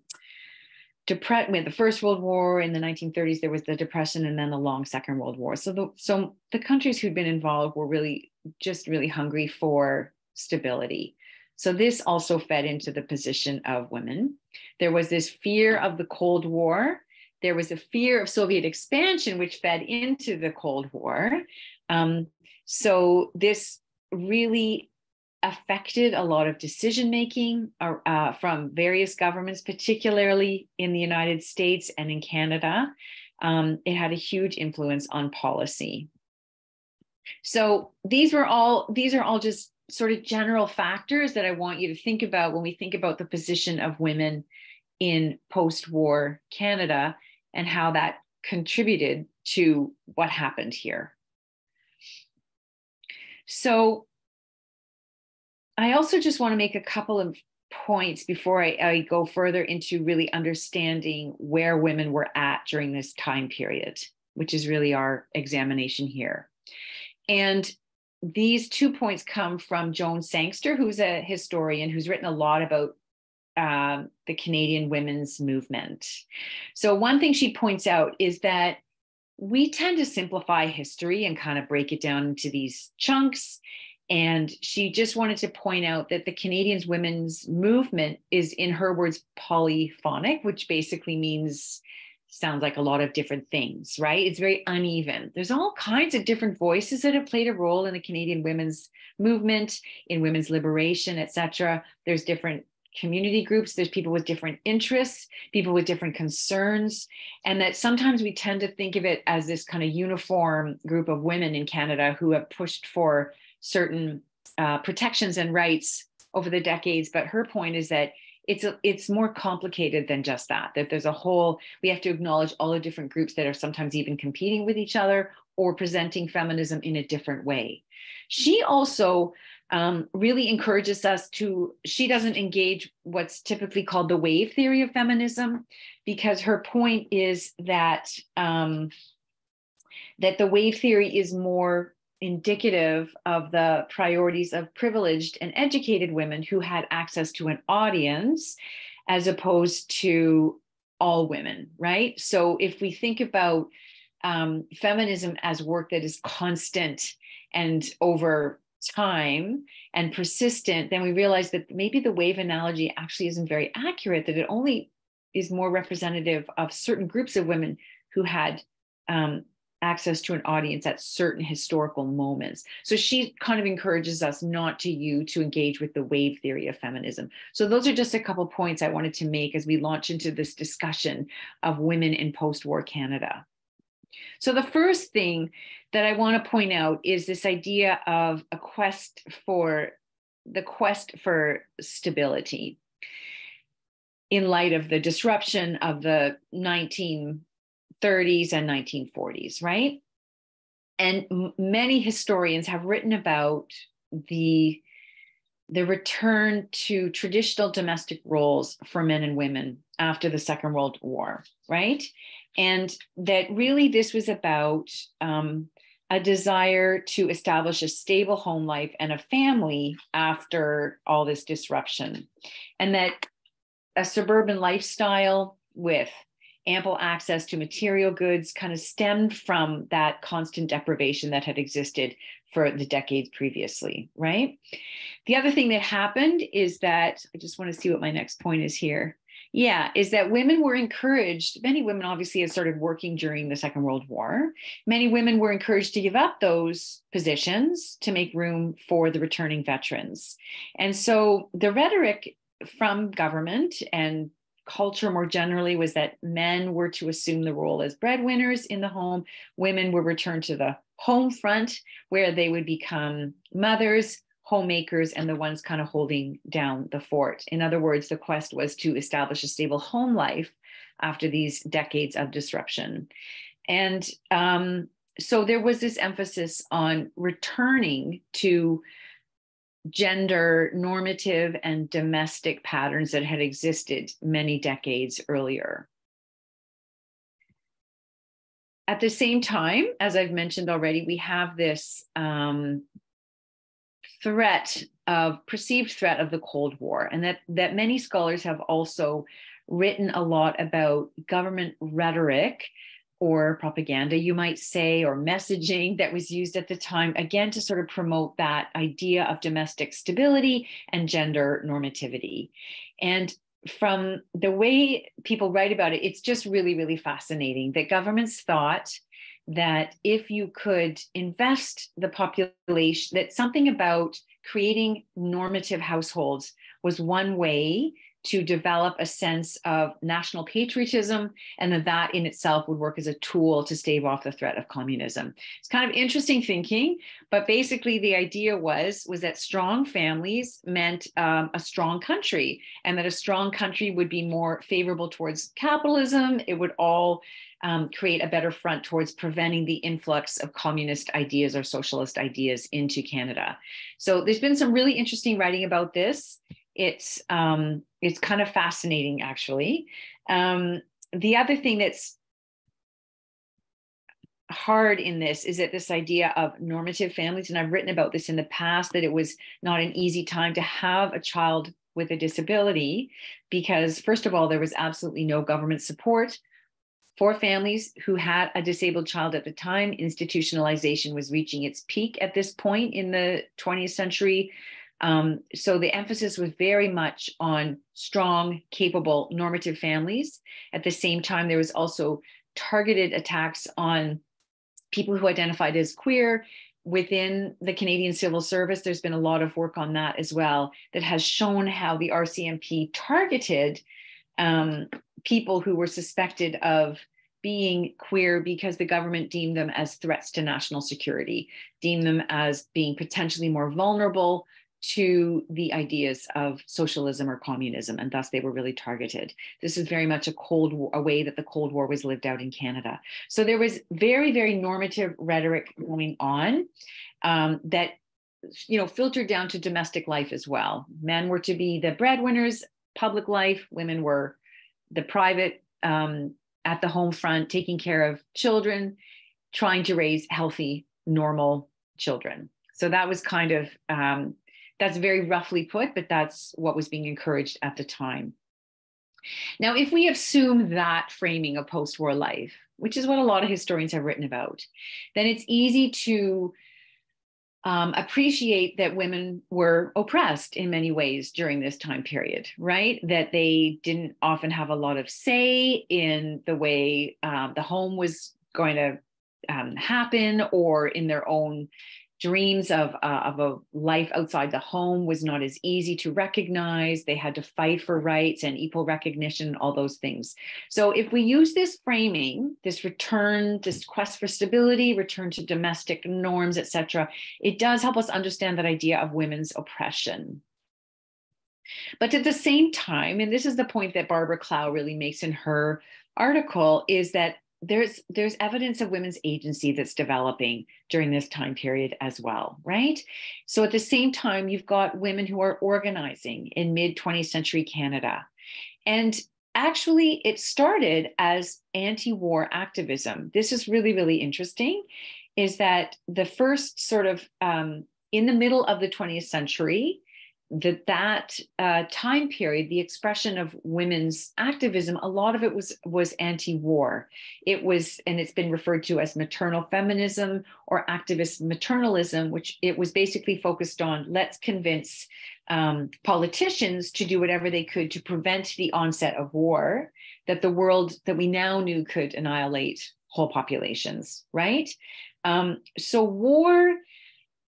depre- with the first world war in the 1930s there was the depression and then the long second world war. So the so the countries who'd been involved were really just really hungry for stability. So this also fed into the position of women. There was this fear of the cold war. There was a fear of Soviet expansion, which fed into the Cold War. Um, so this really affected a lot of decision making uh, uh, from various governments, particularly in the United States and in Canada. Um, it had a huge influence on policy. So these were all these are all just sort of general factors that I want you to think about when we think about the position of women in post war Canada and how that contributed to what happened here. So, I also just want to make a couple of points before I, I, go further into really understanding where women were at during this time period, which is really our examination here. And these two points come from Joan Sangster, who's a historian who's written a lot about um, the Canadian women's movement. So, one thing she points out is that we tend to simplify history and kind of break it down into these chunks. And she just wanted to point out that the Canadians women's movement is, in her words, polyphonic, which basically means sounds like a lot of different things, right? It's very uneven. There's all kinds of different voices that have played a role in the Canadian women's movement, in women's liberation, etc. There's different community groups, there's people with different interests, people with different concerns, and that sometimes we tend to think of it as this kind of uniform group of women in Canada who have pushed for certain uh, protections and rights over the decades. But her point is that it's a, it's more complicated than just that that there's a whole we have to acknowledge all the different groups that are sometimes even competing with each other or presenting feminism in a different way she also um, really encourages us to she doesn't engage what's typically called the wave theory of feminism because her point is that um, that the wave theory is more indicative of the priorities of privileged and educated women who had access to an audience as opposed to all women, right? So if we think about um, feminism as work that is constant and over time and persistent, then we realize that maybe the wave analogy actually isn't very accurate, that it only is more representative of certain groups of women who had um, access to an audience at certain historical moments. So she kind of encourages us not to you to engage with the wave theory of feminism. So those are just a couple points I wanted to make as we launch into this discussion of women in post-war Canada. So the first thing that I want to point out is this idea of a quest for the quest for stability in light of the disruption of the 19 30s and 1940s, right? And m- many historians have written about the the return to traditional domestic roles for men and women after the Second World War, right? And that really this was about um, a desire to establish a stable home life and a family after all this disruption. And that a suburban lifestyle with ample access to material goods kind of stemmed from that constant deprivation that had existed for the decades previously, right? The other thing that happened is that I just want to see what my next point is here. Yeah, is that women were encouraged. Many women obviously had started working during the Second World War. Many women were encouraged to give up those positions to make room for the returning veterans. And so the rhetoric from government and culture more generally was that men were to assume the role as breadwinners in the home, women were returned to the home front where they would become mothers, homemakers, and the ones kind of holding down the fort. In other words, the quest was to establish a stable home life after these decades of disruption. And um, so there was this emphasis on returning to gender normative and domestic patterns that had existed many decades earlier. At the same time, as I've mentioned already, we have this um, threat of perceived threat of the Cold War, and that, that many scholars have also written a lot about government rhetoric or propaganda, you might say, or messaging that was used at the time, again, to sort of promote that idea of domestic stability and gender normativity. And from the way people write about it, it's just really, really fascinating that governments thought that if you could invest the population, that something about creating normative households was one way to develop a sense of national patriotism, and that that in itself would work as a tool to stave off the threat of communism. It's kind of interesting thinking, but basically the idea was was that strong families meant um, a strong country, and that a strong country would be more favorable towards capitalism. It would all um, create a better front towards preventing the influx of communist ideas or socialist ideas into Canada. So there's been some really interesting writing about this. It's um, it's kind of fascinating, actually. Um, the other thing that's hard in this is that this idea of normative families, and I've written about this in the past, that it was not an easy time to have a child with a disability because, first of all, there was absolutely no government support for families who had a disabled child at the time, institutionalization was reaching its peak at this point in the 20th century. Um, so the emphasis was very much on strong, capable, normative families. At the same time, there was also targeted attacks on people who identified as queer within the Canadian Civil Service. There's been a lot of work on that as well that has shown how the RCMP targeted um, people who were suspected of being queer because the government deemed them as threats to national security, deemed them as being potentially more vulnerable to the ideas of socialism or communism, and thus they were really targeted. This is very much a Cold War, a way that the Cold War was lived out in Canada. So there was very, very normative rhetoric going on um, that you know filtered down to domestic life as well. Men were to be the breadwinners, public life. Women were the private um, at the home front, taking care of children, trying to raise healthy, normal children. So that was kind of um, that's very roughly put, but that's what was being encouraged at the time. Now, if we assume that framing of post war life, which is what a lot of historians have written about, then it's easy to um, appreciate that women were oppressed in many ways during this time period, right? That they didn't often have a lot of say in the way um, the home was going to um, happen or in their own dreams of, uh, of a life outside the home was not as easy to recognize. They had to fight for rights and equal recognition, all those things. So if we use this framing, this return, this quest for stability, return to domestic norms, etc., it does help us understand that idea of women's oppression. But at the same time, and this is the point that Barbara Clow really makes in her article, is that there's there's evidence of women's agency that's developing during this time period as well right? So at the same time you've got women who are organizing in mid 20th century canada. And actually it started as anti-war activism. This is really really interesting is that the first sort of um, in the middle of the 20th century that that uh, time period, the expression of women's activism, a lot of it was was anti-war. It was, and it's been referred to as maternal feminism or activist maternalism, which it was basically focused on let's convince um, politicians to do whatever they could to prevent the onset of war that the world that we now knew could annihilate whole populations, right? Um, so war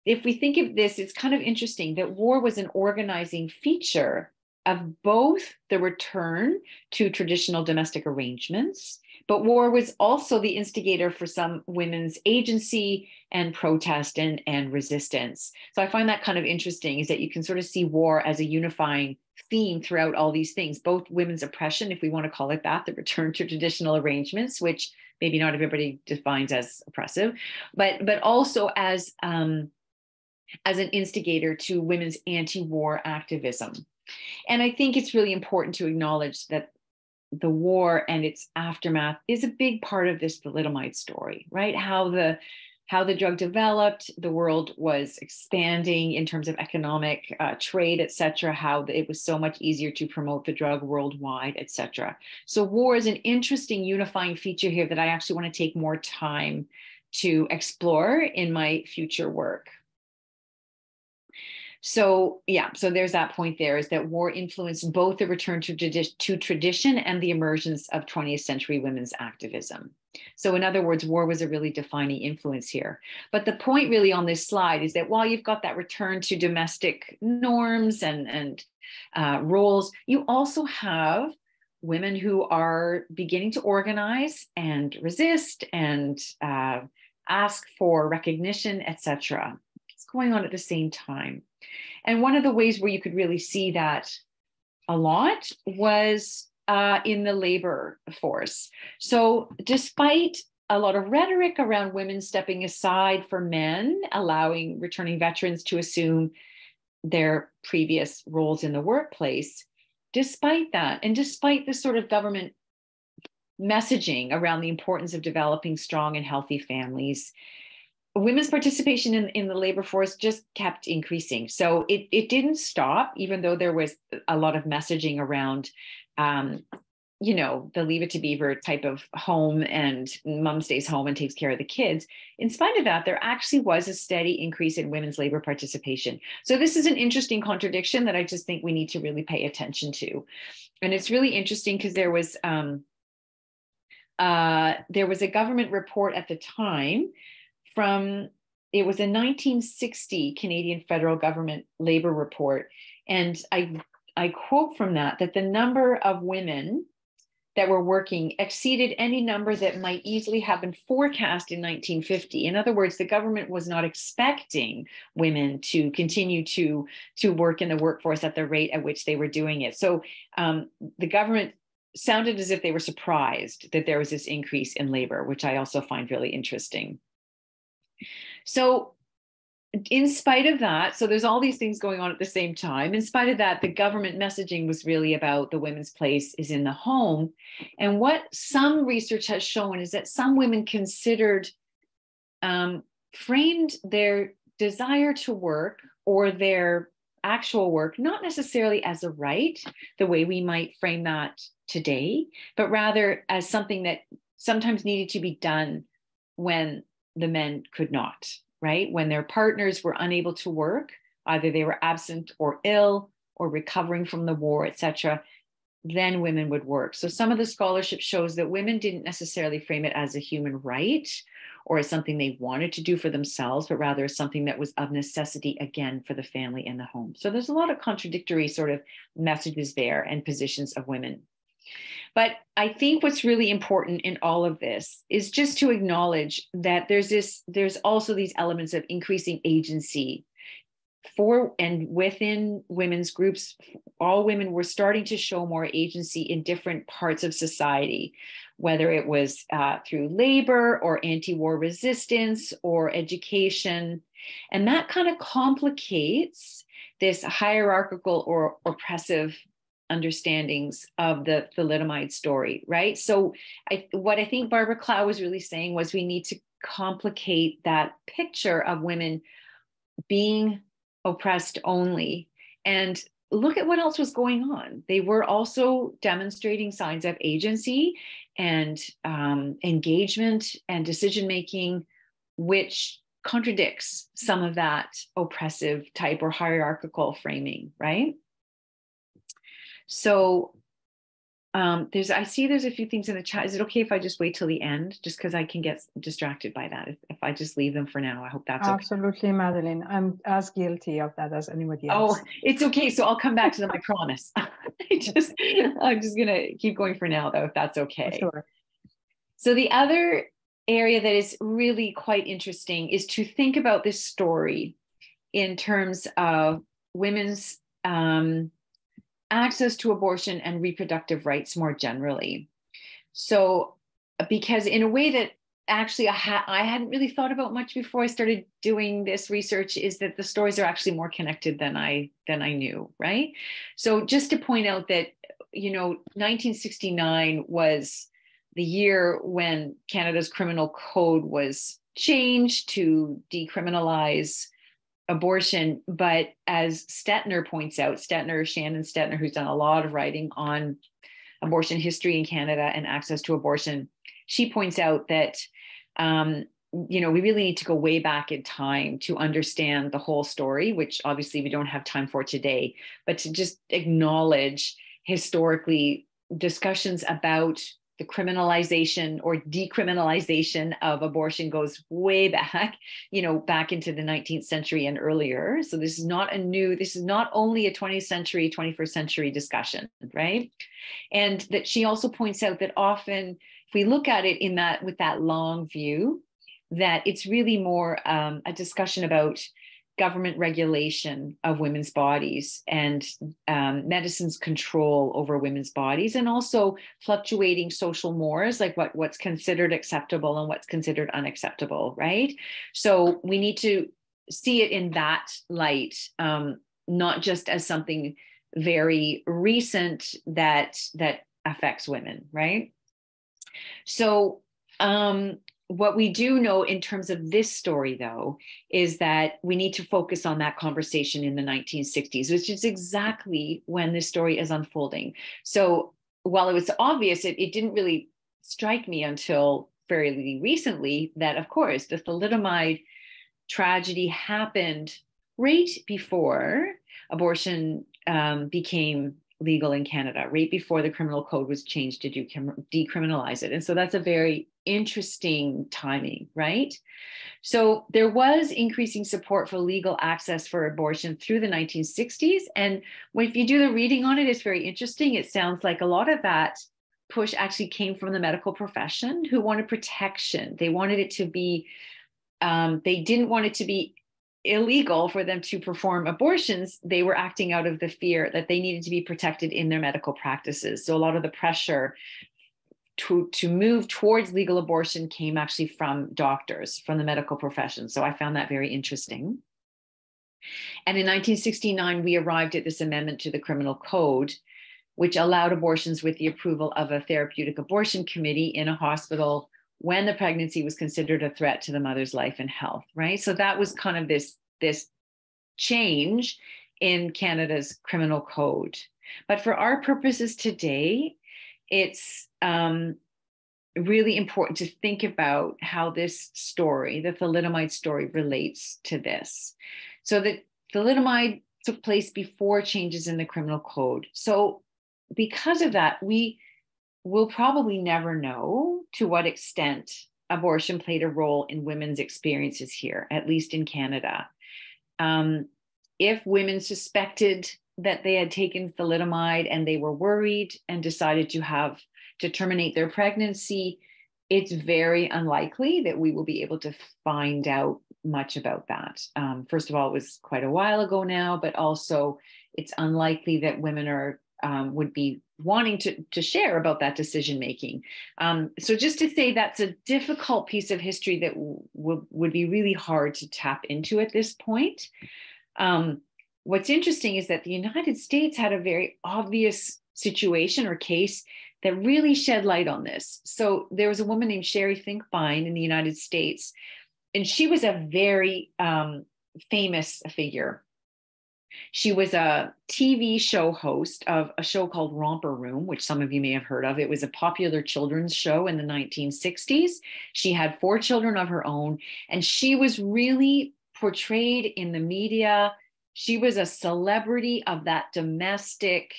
if we think of this, it's kind of interesting that war was an organizing feature of both the return to traditional domestic arrangements, but war was also the instigator for some women's agency and protest and, and resistance. So I find that kind of interesting is that you can sort of see war as a unifying theme throughout all these things, both women's oppression, if we want to call it that, the return to traditional arrangements, which maybe not everybody defines as oppressive, but but also as um, as an instigator to women's anti war activism. And I think it's really important to acknowledge that the war and its aftermath is a big part of this thalidomide story, right? How the how the drug developed, the world was expanding in terms of economic uh, trade, et cetera, how it was so much easier to promote the drug worldwide, et cetera. So war is an interesting unifying feature here that I actually want to take more time to explore in my future work. So yeah, so there's that point there is that war influenced both the return to, to tradition and the emergence of 20th century women's activism. So in other words, war was a really defining influence here. But the point really on this slide is that while you've got that return to domestic norms and, and uh, roles, you also have women who are beginning to organize and resist and uh, ask for recognition, etc. Going on at the same time. And one of the ways where you could really see that a lot was uh, in the labor force. So, despite a lot of rhetoric around women stepping aside for men, allowing returning veterans to assume their previous roles in the workplace, despite that, and despite the sort of government messaging around the importance of developing strong and healthy families, women's participation in, in the labor force just kept increasing. So it, it didn't stop, even though there was a lot of messaging around, um, you know, the leave it to beaver type of home and mom stays home and takes care of the kids. In spite of that, there actually was a steady increase in women's labor participation. So this is an interesting contradiction that I just think we need to really pay attention to. And it's really interesting because there was, um, uh, there was a government report at the time from it was a 1960 Canadian federal government labor report. And I, I quote from that that the number of women that were working exceeded any number that might easily have been forecast in 1950. In other words, the government was not expecting women to continue to, to work in the workforce at the rate at which they were doing it. So um, the government sounded as if they were surprised that there was this increase in labor, which I also find really interesting. So, in spite of that, so there's all these things going on at the same time. In spite of that, the government messaging was really about the women's place is in the home. And what some research has shown is that some women considered, um, framed their desire to work or their actual work not necessarily as a right, the way we might frame that today, but rather as something that sometimes needed to be done when the men could not, right? When their partners were unable to work, either they were absent or ill or recovering from the war, etc., then women would work. So some of the scholarship shows that women didn't necessarily frame it as a human right or as something they wanted to do for themselves, but rather as something that was of necessity again for the family and the home. So there's a lot of contradictory sort of messages there and positions of women. But I think what's really important in all of this is just to acknowledge that there's this, there's also these elements of increasing agency for and within women's groups. All women were starting to show more agency in different parts of society whether it was uh, through labor or anti-war resistance or education. And that kind of complicates this hierarchical or oppressive understandings of the thalidomide story, right? So, I, what I think Barbara Clow was really saying was we need to complicate that picture of women being oppressed only and look at what else was going on. They were also demonstrating signs of agency and um, engagement and decision making, which contradicts some of that oppressive type or hierarchical framing, right? So um, there's I see there's a few things in the chat. Is it okay if I just wait till the end, just because I can get distracted by that? If, if, I just leave them for now, I hope that's absolutely, okay. Madeline. I'm as guilty of that as anybody else. Oh, it's okay. So I'll come back to them. I promise. I just I'm just gonna keep going for now, though, if that's okay. sure. So the other area that is really quite interesting is to think about this story in terms of women's um, access to abortion and reproductive rights more generally. So, uh, because in a way that actually I, ha- I hadn't really thought about much before I started doing this research is that the stories are actually more connected than I than I knew, right? So just to point out that you know 1969 was the year when Canada's criminal code was changed to decriminalize abortion. But as Stettner points out, Stettner, Shannon Stettner, who's done a lot of writing on abortion history in Canada and access to abortion, she points out that um, you know, we really need to go way back in time to understand the whole story, which obviously we don't have time for today, but to just acknowledge historically discussions about the criminalization or decriminalization of abortion goes way back, you know, back into the 19th century and earlier. So this is not a new, this is not only a 20th century, 21st century discussion, right? And that she also points out that often if we look at it in that with that long view, that it's really more um, a discussion about government regulation of women's bodies and um, medicine's control over women's bodies and also fluctuating social mores like what, what's considered acceptable and what's considered unacceptable right? So we need to see it in that light um, not just as something very recent that that affects women right? So um, what we do know in terms of this story, though, is that we need to focus on that conversation in the 1960s, which is exactly when this story is unfolding. So while it was obvious, it, it didn't really strike me until fairly recently that, of course, the thalidomide tragedy happened right before abortion um, became legal in Canada, right before the criminal code was changed to decriminalize it. And so that's a very interesting timing, right? So there was increasing support for legal access for abortion through the 1960s. And if you do the reading on it, it's very interesting. It sounds like a lot of that push actually came from the medical profession who wanted protection. They wanted it to be, um, they didn't want it to be illegal for them to perform abortions, they were acting out of the fear that they needed to be protected in their medical practices. So a lot of the pressure to, to move towards legal abortion came actually from doctors, from the medical profession. So I found that very interesting. And in 1969, we arrived at this amendment to the criminal code, which allowed abortions with the approval of a therapeutic abortion committee in a hospital when the pregnancy was considered a threat to the mother's life and health, right? So that was kind of this, this change in Canada's criminal code. But for our purposes today, it's um, really important to think about how this story, the thalidomide story, relates to this. So the thalidomide took place before changes in the criminal code. So because of that, we will probably never know to what extent abortion played a role in women's experiences here, at least in Canada. Um, if women suspected that they had taken thalidomide and they were worried and decided to have to terminate their pregnancy, it's very unlikely that we will be able to find out much about that. Um, first of all, it was quite a while ago now, but also it's unlikely that women are um, would be wanting to, to share about that decision making. Um, so just to say that's a difficult piece of history that w- would be really hard to tap into at this point. Um, what's interesting is that the United States had a very obvious situation or case that really shed light on this. So there was a woman named Sherri Finkbine in the United States, and she was a very um, famous figure. She was a TV show host of a show called Romper Room, which some of you may have heard of. It was a popular children's show in the 1960s. She had four children of her own, and she was really portrayed in the media. She was a celebrity of that domestic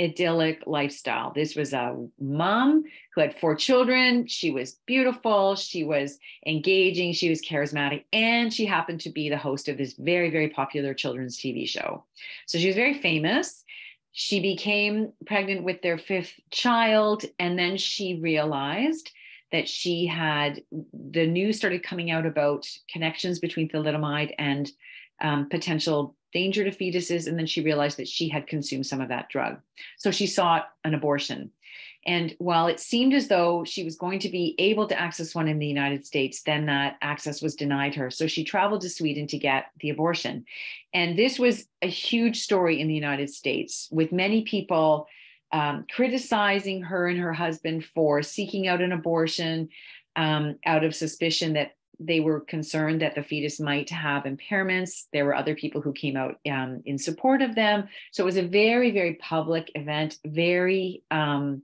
idyllic lifestyle. This was a mom who had four children. She was beautiful. She was engaging. She was charismatic. And she happened to be the host of this very, very popular children's TV show. So she was very famous. She became pregnant with their fifth child. And then she realized that she had the news started coming out about connections between thalidomide and um, potential danger to fetuses. And then she realized that she had consumed some of that drug. So she sought an abortion. And while it seemed as though she was going to be able to access one in the United States, then that access was denied her. So she traveled to Sweden to get the abortion. And this was a huge story in the United States, with many people um, criticizing her and her husband for seeking out an abortion um, out of suspicion that they were concerned that the fetus might have impairments. There were other people who came out um, in support of them. So it was a very, very public event, very um,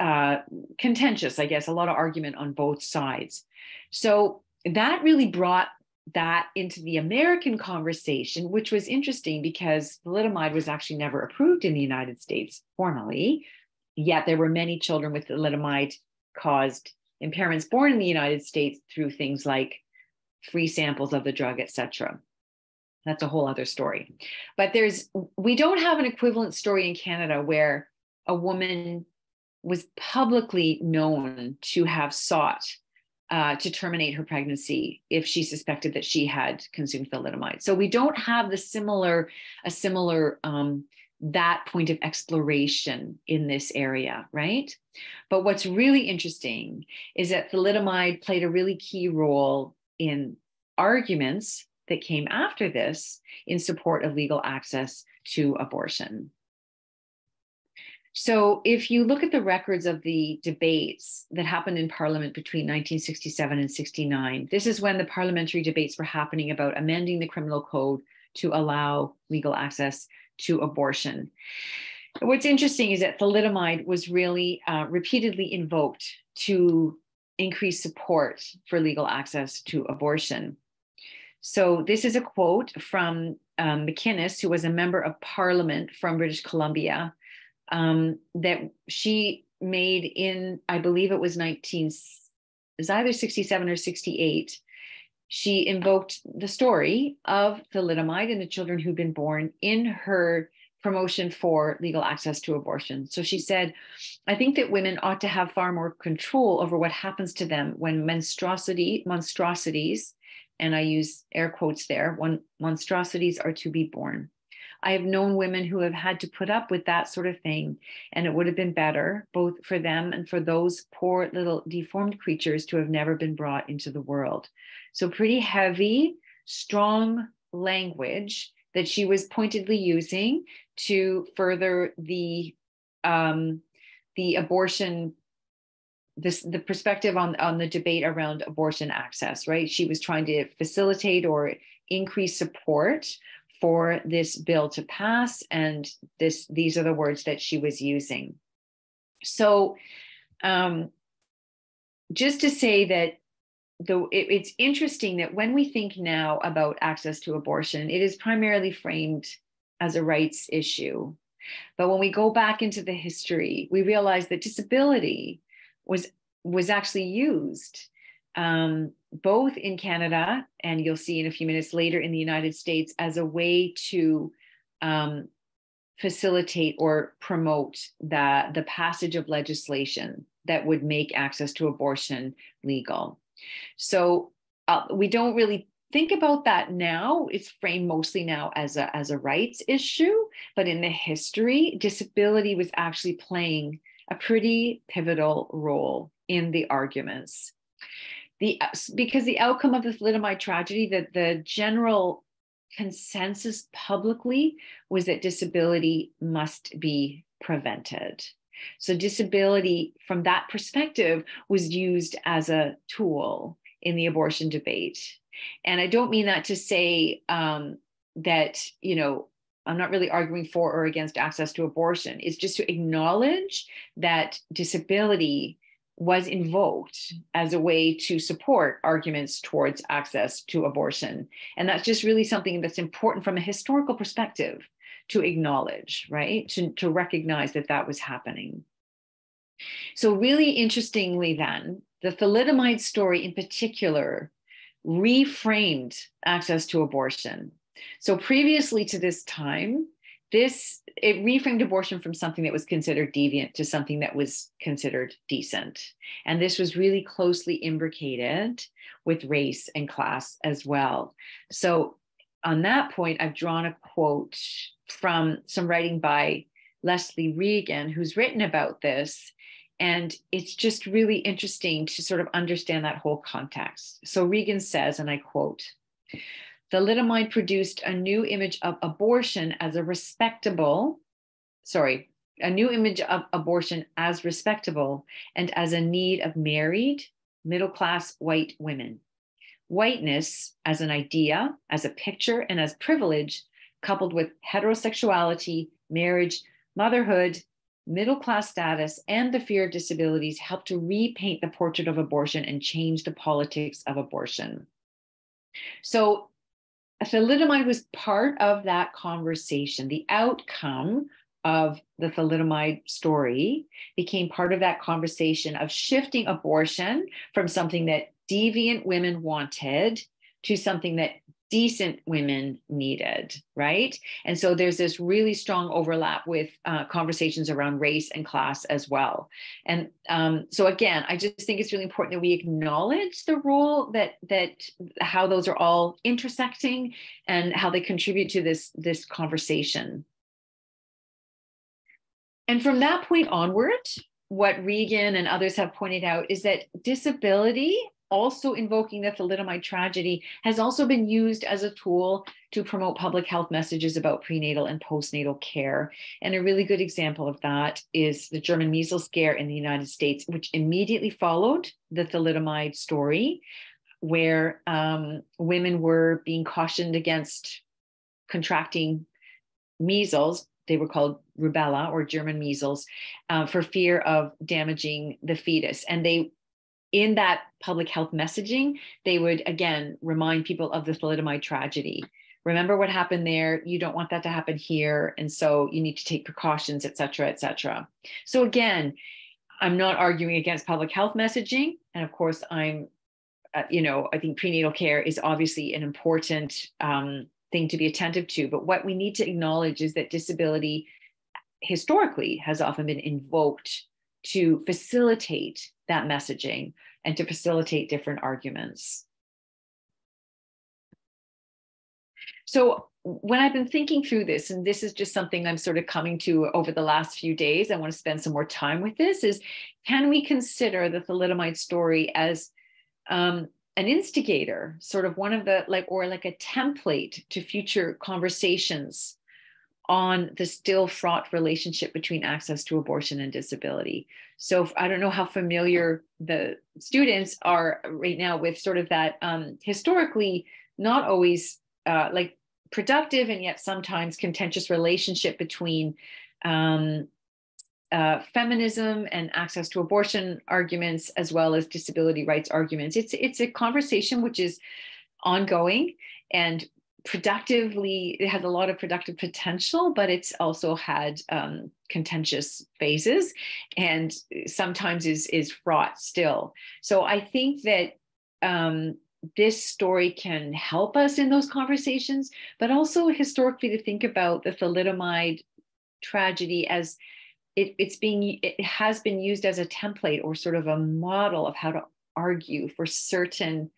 uh, contentious, I guess, a lot of argument on both sides. So that really brought that into the American conversation, which was interesting because thalidomide was actually never approved in the United States formally. Yet there were many children with thalidomide caused impairments born in the United States through things like free samples of the drug, etc. That's a whole other story. But there's we don't have an equivalent story in Canada where a woman was publicly known to have sought uh, to terminate her pregnancy if she suspected that she had consumed thalidomide. So we don't have the similar a similar um, that point of exploration in this area, right? But what's really interesting is that thalidomide played a really key role in arguments that came after this in support of legal access to abortion. So, if you look at the records of the debates that happened in Parliament between 1967 and 69, this is when the parliamentary debates were happening about amending the criminal code to allow legal access to abortion. What's interesting is that thalidomide was really uh, repeatedly invoked to increase support for legal access to abortion. So, this is a quote from um, MacInnis, who was a member of parliament from British Columbia, um, that she made in, I believe it was 19, it was either 67 or 68. She invoked the story of thalidomide and the children who'd been born in her promotion for legal access to abortion. So she said, I think that women ought to have far more control over what happens to them when monstrosity, monstrosities and I use air quotes there, when monstrosities are to be born. I have known women who have had to put up with that sort of thing, and it would have been better, both for them and for those poor little deformed creatures, to have never been brought into the world. So, pretty heavy, strong language that she was pointedly using to further the um, the abortion this the perspective on on the debate around abortion access right she was trying to facilitate or increase support for this bill to pass and this these are the words that she was using. So um just to say that though it, it's interesting that when we think now about access to abortion it is primarily framed as a rights issue. But when we go back into the history we realize that disability was was actually used um, both in Canada and you'll see in a few minutes later in the United States as a way to um, facilitate or promote the, the passage of legislation that would make access to abortion legal. So uh, we don't really think about that now. It's framed mostly now as a, as a rights issue, but in the history, disability was actually playing a pretty pivotal role in the arguments. The, because the outcome of the thalidomide tragedy, that the general consensus publicly was that disability must be prevented. So, disability from that perspective was used as a tool in the abortion debate. And I don't mean that to say um, that, you know, I'm not really arguing for or against access to abortion. It's just to acknowledge that disability was invoked as a way to support arguments towards access to abortion. And that's just really something that's important from a historical perspective to acknowledge, right? To, to recognize that that was happening. So, really interestingly, then, the thalidomide story in particular reframed access to abortion so previously to this time, this it reframed abortion from something that was considered deviant to something that was considered decent. And this was really closely imbricated with race and class as well. So on that point, I've drawn a quote from some writing by Leslie Reagan, who's written about this. And it's just really interesting to sort of understand that whole context. So Reagan says, and I quote, thalidomide produced a new image of abortion as a respectable, sorry, a new image of abortion as respectable and as a need of married, middle class white women. Whiteness as an idea, as a picture, and as privilege, coupled with heterosexuality, marriage, motherhood, middle class status, and the fear of disabilities help to repaint the portrait of abortion and change the politics of abortion. So, thalidomide was part of that conversation. The outcome of the thalidomide story became part of that conversation of shifting abortion from something that deviant women wanted to something that decent women needed, right? And so there's this really strong overlap with uh, conversations around race and class as well. And um, so again, I just think it's really important that we acknowledge the role that that how those are all intersecting and how they contribute to this this conversation. And from that point onward, what Reagan and others have pointed out is that disability also invoking the thalidomide tragedy has also been used as a tool to promote public health messages about prenatal and postnatal care. And a really good example of that is the German measles scare in the United States, which immediately followed the thalidomide story, where um, women were being cautioned against contracting measles. They were called rubella or German measles uh, for fear of damaging the fetus. And they in that public health messaging, they would again remind people of the thalidomide tragedy. Remember what happened there. You don't want that to happen here. And so you need to take precautions, et cetera, et cetera. So again, I'm not arguing against public health messaging. And of course, I'm, uh, you know, I think prenatal care is obviously an important um, thing to be attentive to. But what we need to acknowledge is that disability historically has often been invoked to facilitate that messaging and to facilitate different arguments. So when I've been thinking through this, and this is just something I'm sort of coming to over the last few days, I want to spend some more time with this, is can we consider the thalidomide story as um, an instigator, sort of one of the like, or like a template to future conversations on the still fraught relationship between access to abortion and disability. So I don't know how familiar the students are right now with sort of that um, historically not always uh, like productive and yet sometimes contentious relationship between um, uh, feminism and access to abortion arguments as well as disability rights arguments. It's it's a conversation which is ongoing and productively it has a lot of productive potential but it's also had um, contentious phases and sometimes is is fraught still. So i think that um, this story can help us in those conversations but also historically to think about the thalidomide tragedy as it, it's being it has been used as a template or sort of a model of how to argue for certain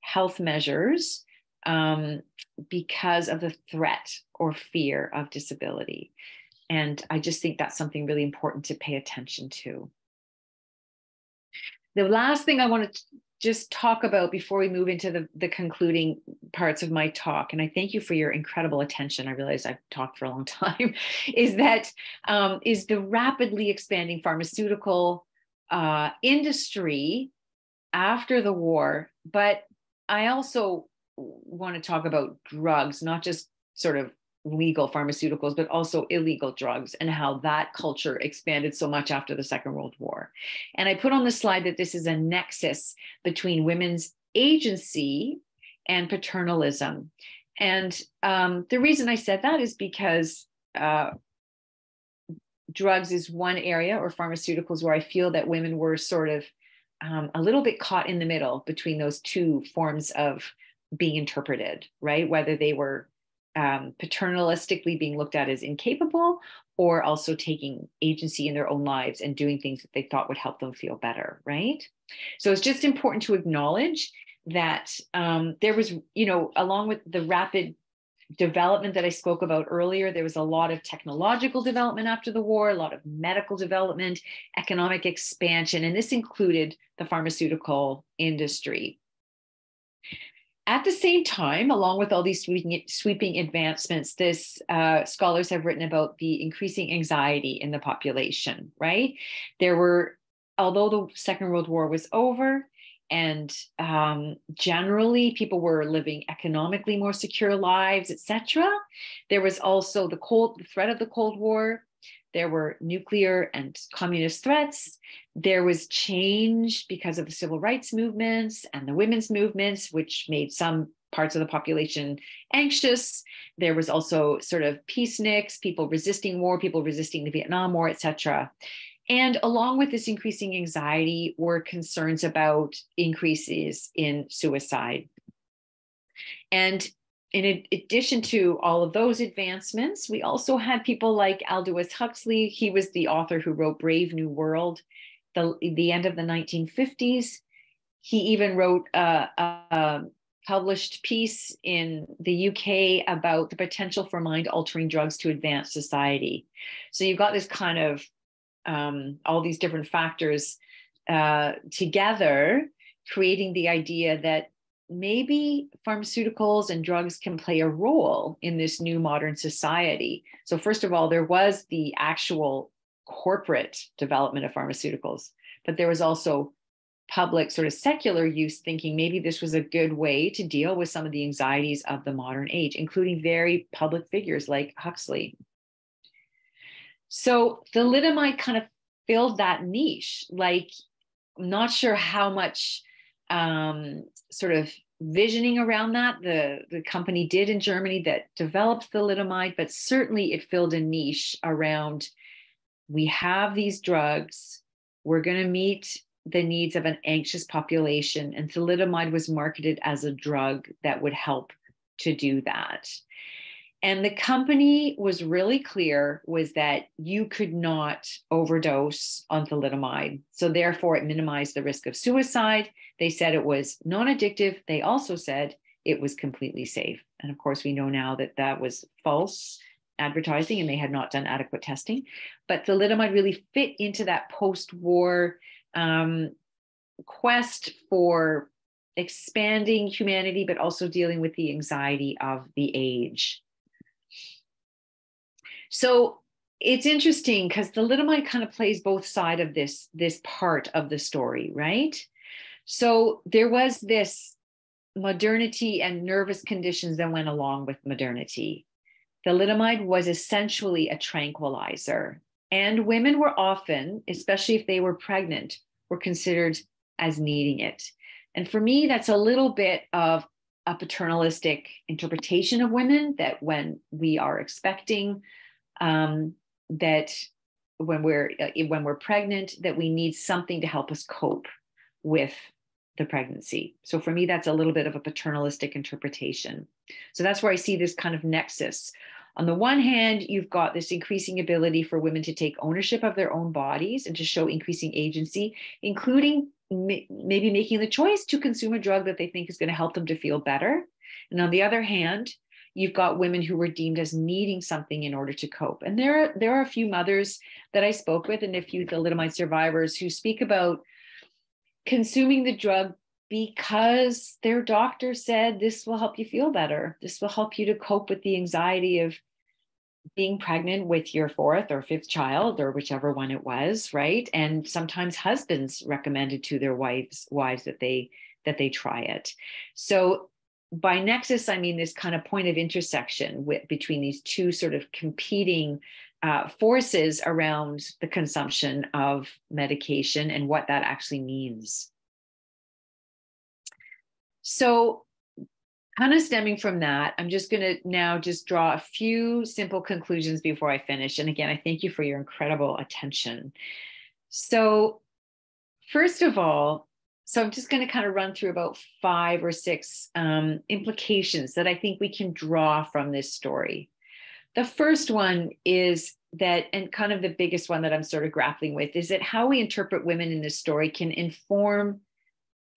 health measures um, because of the threat or fear of disability. And I just think that's something really important to pay attention to. The last thing I want to just talk about before we move into the, the concluding parts of my talk, and I thank you for your incredible attention. I realize I've talked for a long time, is that um, is the rapidly expanding pharmaceutical uh, industry after the war. But I also want to talk about drugs, not just sort of legal pharmaceuticals, but also illegal drugs and how that culture expanded so much after the Second World War. And I put on the slide that this is a nexus between women's agency and paternalism. And um, the reason I said that is because uh, drugs is one area or pharmaceuticals where I feel that women were sort of um, a little bit caught in the middle between those two forms of being interpreted, right? Whether they were um, paternalistically being looked at as incapable or also taking agency in their own lives and doing things that they thought would help them feel better, right? So it's just important to acknowledge that um, there was, you know, along with the rapid development that I spoke about earlier, there was a lot of technological development after the war, a lot of medical development, economic expansion, and this included the pharmaceutical industry. At the same time, along with all these sweeping, sweeping advancements, this uh, scholars have written about the increasing anxiety in the population. Right, there were, although the Second World War was over, and um, generally people were living economically more secure lives, etc. There was also the cold, the threat of the Cold War There were nuclear and communist threats. There was change because of the civil rights movements and the women's movements, which made some parts of the population anxious. There was also sort of peaceniks, people resisting war, people resisting the Vietnam War, etc. And along with this increasing anxiety were concerns about increases in suicide. And in addition to all of those advancements, we also had people like Aldous Huxley. He was the author who wrote Brave New World, the, the end of the 1950s. He even wrote a, a published piece in the UK about the potential for mind altering drugs to advance society. So you've got this kind of um, all these different factors uh, together, creating the idea that maybe pharmaceuticals and drugs can play a role in this new modern society. So, first of all, there was the actual corporate development of pharmaceuticals, but there was also public, sort of secular use thinking maybe this was a good way to deal with some of the anxieties of the modern age, including very public figures like Huxley. So, thalidomide kind of filled that niche. Like, I'm not sure how much um, sort of visioning around that the, the company did in Germany that developed thalidomide, but certainly it filled a niche around we have these drugs, we're going to meet the needs of an anxious population, and thalidomide was marketed as a drug that would help to do that. And the company was really clear was that you could not overdose on thalidomide. So therefore it minimized the risk of suicide. They said it was non-addictive. They also said it was completely safe. And of course we know now that that was false advertising and they had not done adequate testing. But thalidomide really fit into that post-war um, quest for expanding humanity, but also dealing with the anxiety of the age. So it's interesting because thalidomide kind of plays both side of this this part of the story, right? So there was this modernity and nervous conditions that went along with modernity. Thalidomide was essentially a tranquilizer, and women were often, especially if they were pregnant, were considered as needing it. And for me, that's a little bit of a paternalistic interpretation of women that when we are expecting um, that when we're uh, when we're pregnant that we need something to help us cope with the pregnancy. So for me that's a little bit of a paternalistic interpretation. So that's where i see this kind of nexus. On the one hand you've got this increasing ability for women to take ownership of their own bodies and to show increasing agency including maybe making the choice to consume a drug that they think is going to help them to feel better. And on the other hand you've got women who were deemed as needing something in order to cope. And there, are, there are a few mothers that I spoke with and a few thalidomide survivors who speak about consuming the drug because their doctor said this will help you feel better. This will help you to cope with the anxiety of being pregnant with your fourth or fifth child or whichever one it was, right? And sometimes husbands recommended to their wives wives that they that they try it. So by nexus, I mean this kind of point of intersection with, between these two sort of competing uh, forces around the consumption of medication and what that actually means. So, kind of stemming from that, I'm just going to now just draw a few simple conclusions before I finish. And again, I thank you for your incredible attention. So, first of all, so I'm just going to kind of run through about five or six um, implications that I think we can draw from this story. The first one is that, and kind of the biggest one that I'm sort of grappling with, is that how we interpret women in this story can inform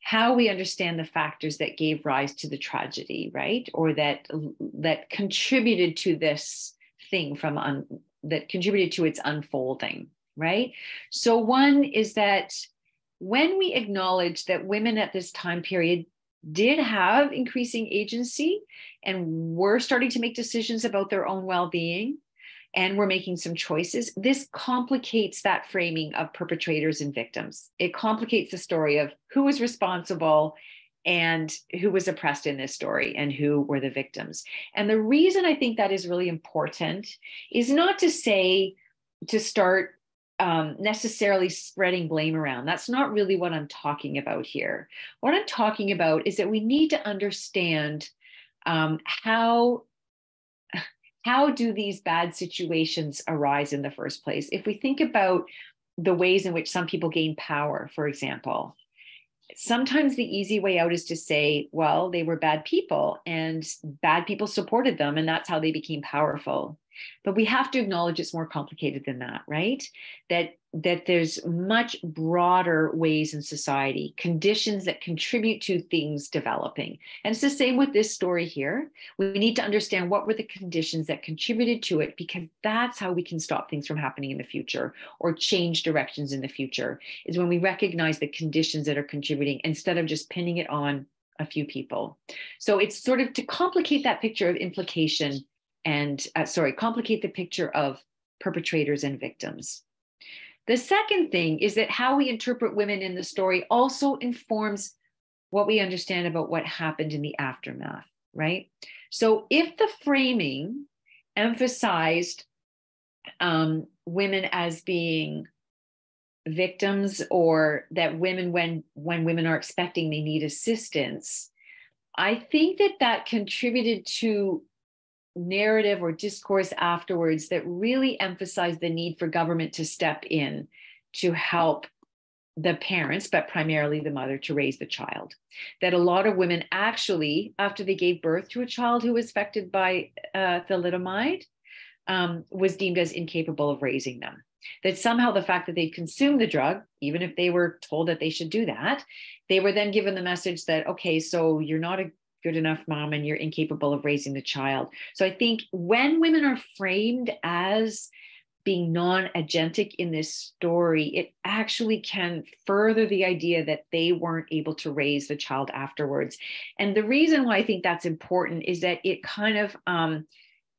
how we understand the factors that gave rise to the tragedy, right? Or that that contributed to this thing from un, that contributed to its unfolding, right? So one is that when we acknowledge that women at this time period did have increasing agency and were starting to make decisions about their own well-being and we're making some choices this complicates that framing of perpetrators and victims. It complicates the story of who was responsible and who was oppressed in this story and who were the victims. And the reason i think that is really important is not to say to start um, necessarily spreading blame around. That's not really what I'm talking about here. What I'm talking about is that we need to understand um, how how do these bad situations arise in the first place? If we think about the ways in which some people gain power, for example, sometimes the easy way out is to say, well, they were bad people and bad people supported them, and that's how they became powerful. But we have to acknowledge it's more complicated than that, right? That that there's much broader ways in society, conditions that contribute to things developing. And it's the same with this story here. We need to understand what were the conditions that contributed to it, because that's how we can stop things from happening in the future or change directions in the future, is when we recognize the conditions that are contributing instead of just pinning it on a few people. So it's sort of to complicate that picture of implication and, uh, sorry, complicate the picture of perpetrators and victims. The second thing is that how we interpret women in the story also informs what we understand about what happened in the aftermath, right? So if the framing emphasized um, women as being victims or that women when when women are expecting they need assistance i think that that contributed to narrative or discourse afterwards that really emphasized the need for government to step in to help the parents, but primarily the mother, to raise the child. That a lot of women actually, after they gave birth to a child who was affected by uh, thalidomide, um, was deemed as incapable of raising them. That somehow the fact that they consumed the drug, even if they were told that they should do that, they were then given the message that, okay, so you're not a good enough mom and you're incapable of raising the child. So I think when women are framed as being non-agentic in this story, it actually can further the idea that they weren't able to raise the child afterwards. And the reason why I think that's important is that it kind of um,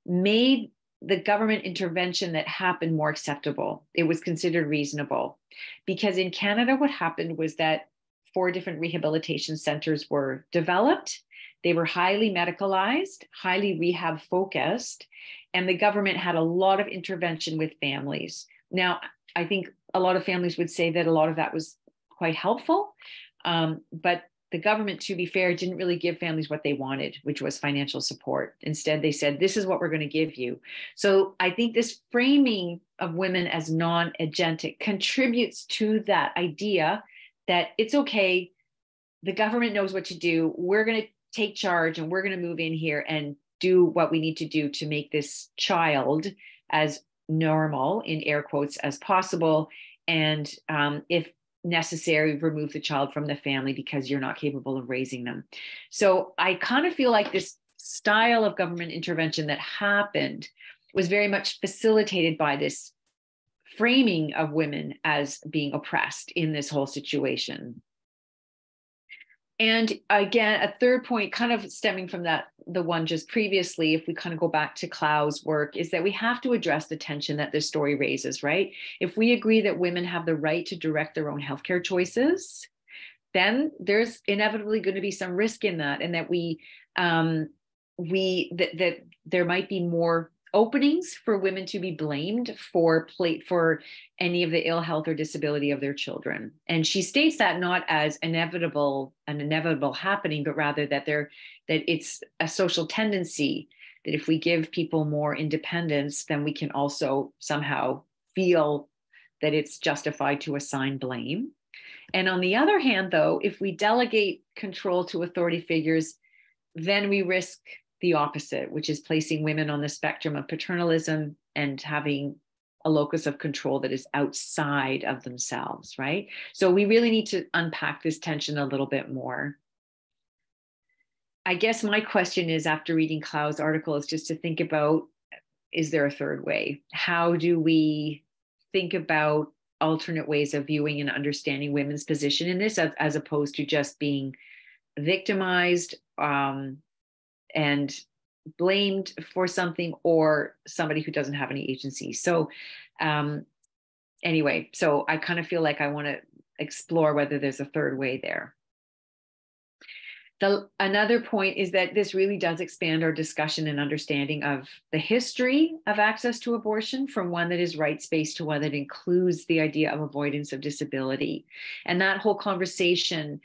made the government intervention that happened more acceptable. It was considered reasonable. Because in Canada, what happened was that four different rehabilitation centers were developed they were highly medicalized, highly rehab focused, and the government had a lot of intervention with families. Now, I think a lot of families would say that a lot of that was quite helpful, um, but the government, to be fair, didn't really give families what they wanted, which was financial support. Instead, they said, This is what we're going to give you. So I think this framing of women as non agentic contributes to that idea that it's okay. The government knows what to do. We're going to take charge and we're going to move in here and do what we need to do to make this child as normal in air quotes as possible. And um, if necessary remove the child from the family because you're not capable of raising them. So i kind of feel like this style of government intervention that happened was very much facilitated by this framing of women as being oppressed in this whole situation and again, a third point, kind of stemming from that, the one just previously, if we kind of go back to Clow's work, is that we have to address the tension that this story raises, right? If we agree that women have the right to direct their own healthcare choices, then there's inevitably going to be some risk in that, and that we, um, we that that there might be more openings for women to be blamed for plate for any of the ill health or disability of their children. And she states that not as inevitable an inevitable happening but rather that there that it's a social tendency that if we give people more independence then we can also somehow feel that it's justified to assign blame. And on the other hand though if we delegate control to authority figures then we risk the opposite, which is placing women on the spectrum of paternalism and having a locus of control that is outside of themselves, right? So we really need to unpack this tension a little bit more. I guess my question is after reading Clow's article is just to think about is there a third way? How do we think about alternate ways of viewing and understanding women's position in this as, as opposed to just being victimized um, and blamed for something or somebody who doesn't have any agency. So, um, anyway, so I kind of feel like I want to explore whether there's a third way there. the, another point is that this really does expand our discussion and understanding of the history of access to abortion from one that is rights based to one that includes the idea of avoidance of disability. And that whole conversation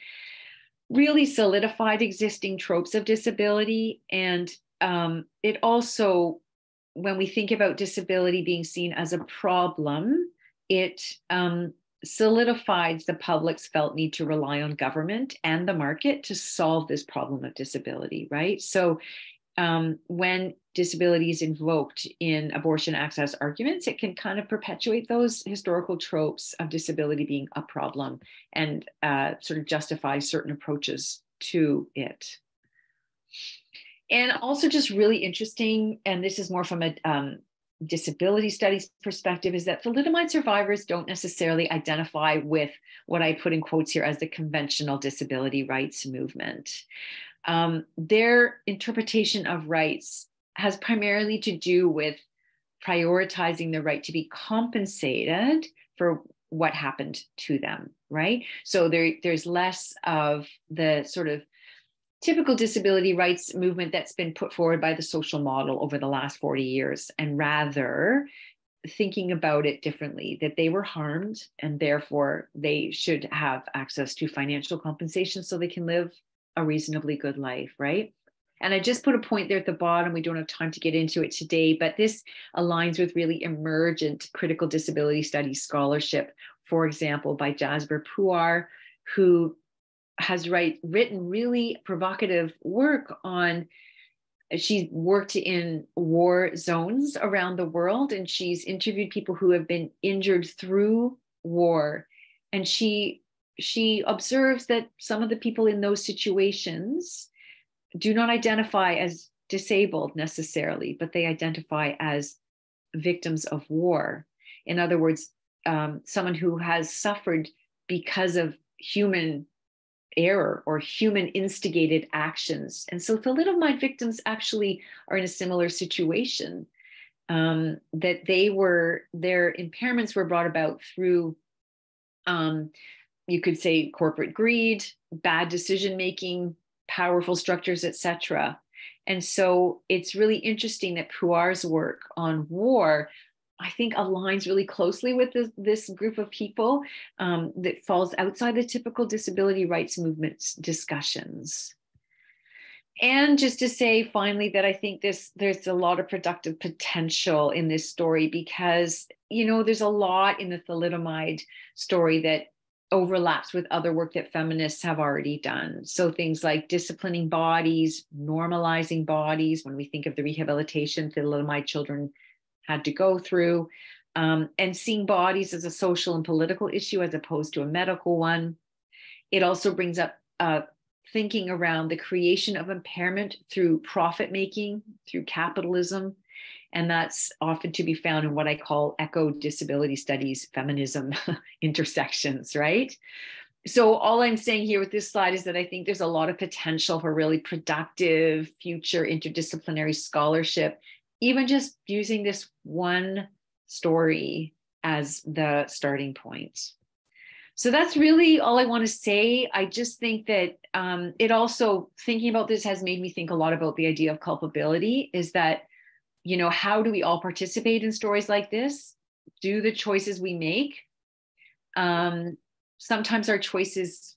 really solidified existing tropes of disability. And um, it also, when we think about disability being seen as a problem, it um, solidified the public's felt need to rely on government and the market to solve this problem of disability, right? So um, when disability is invoked in abortion access arguments, it can kind of perpetuate those historical tropes of disability being a problem and uh, sort of justify certain approaches to it. And also, just really interesting, and this is more from a um, disability studies perspective is that thalidomide survivors don't necessarily identify with what I put in quotes here as the conventional disability rights movement. Um, their interpretation of rights has primarily to do with prioritizing the right to be compensated for what happened to them, right? So there, there's less of the sort of typical disability rights movement that's been put forward by the social model over the last 40 years, and rather thinking about it differently that they were harmed and therefore they should have access to financial compensation so they can live a reasonably good life, right? And I just put a point there at the bottom. We don't have time to get into it today, but this aligns with really emergent critical disability studies scholarship, for example, by Jasbir Puar, who has write, written really provocative work on she's worked in war zones around the world and she's interviewed people who have been injured through war and she she observes that some of the people in those situations do not identify as disabled necessarily but they identify as victims of war in other words um, someone who has suffered because of human error or human instigated actions. And so thalidomide victims actually are in a similar situation um, that they were, their impairments were brought about through, um, you could say, corporate greed, bad decision making, powerful structures, etc. And so it's really interesting that Puar's work on war I think aligns really closely with this, this group of people um, that falls outside the typical disability rights movement discussions. And just to say finally that I think this there's a lot of productive potential in this story because you know there's a lot in the thalidomide story that overlaps with other work that feminists have already done. So things like disciplining bodies, normalizing bodies. When we think of the rehabilitation that a lot of my children had to go through, um, and seeing bodies as a social and political issue as opposed to a medical one. It also brings up uh, thinking around the creation of impairment through profit making, through capitalism. And that's often to be found in what I call eco disability studies, feminism intersections, right? So, all I'm saying here with this slide is that I think there's a lot of potential for really productive future interdisciplinary scholarship even just using this one story as the starting point. So that's really all I want to say. I just think that um, it also, thinking about this has made me think a lot about the idea of culpability is that, you know, how do we all participate in stories like this? Do the choices we make? Um, sometimes our choices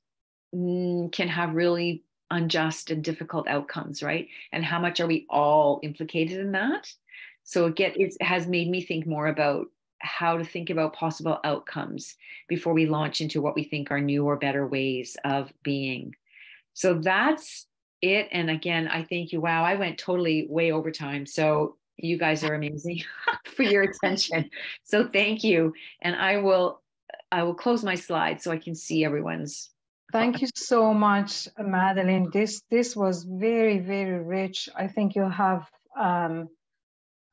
mm, can have really unjust and difficult outcomes, right? And how much are we all implicated in that? So again, it has made me think more about how to think about possible outcomes before we launch into what we think are new or better ways of being. So that's it. And again, I thank you. Wow, I went totally way over time. So you guys are amazing for your attention. So thank you. And I will I will close my slide so I can see everyone's Thank you so much, Madeline. This this was very very rich. I think you have um,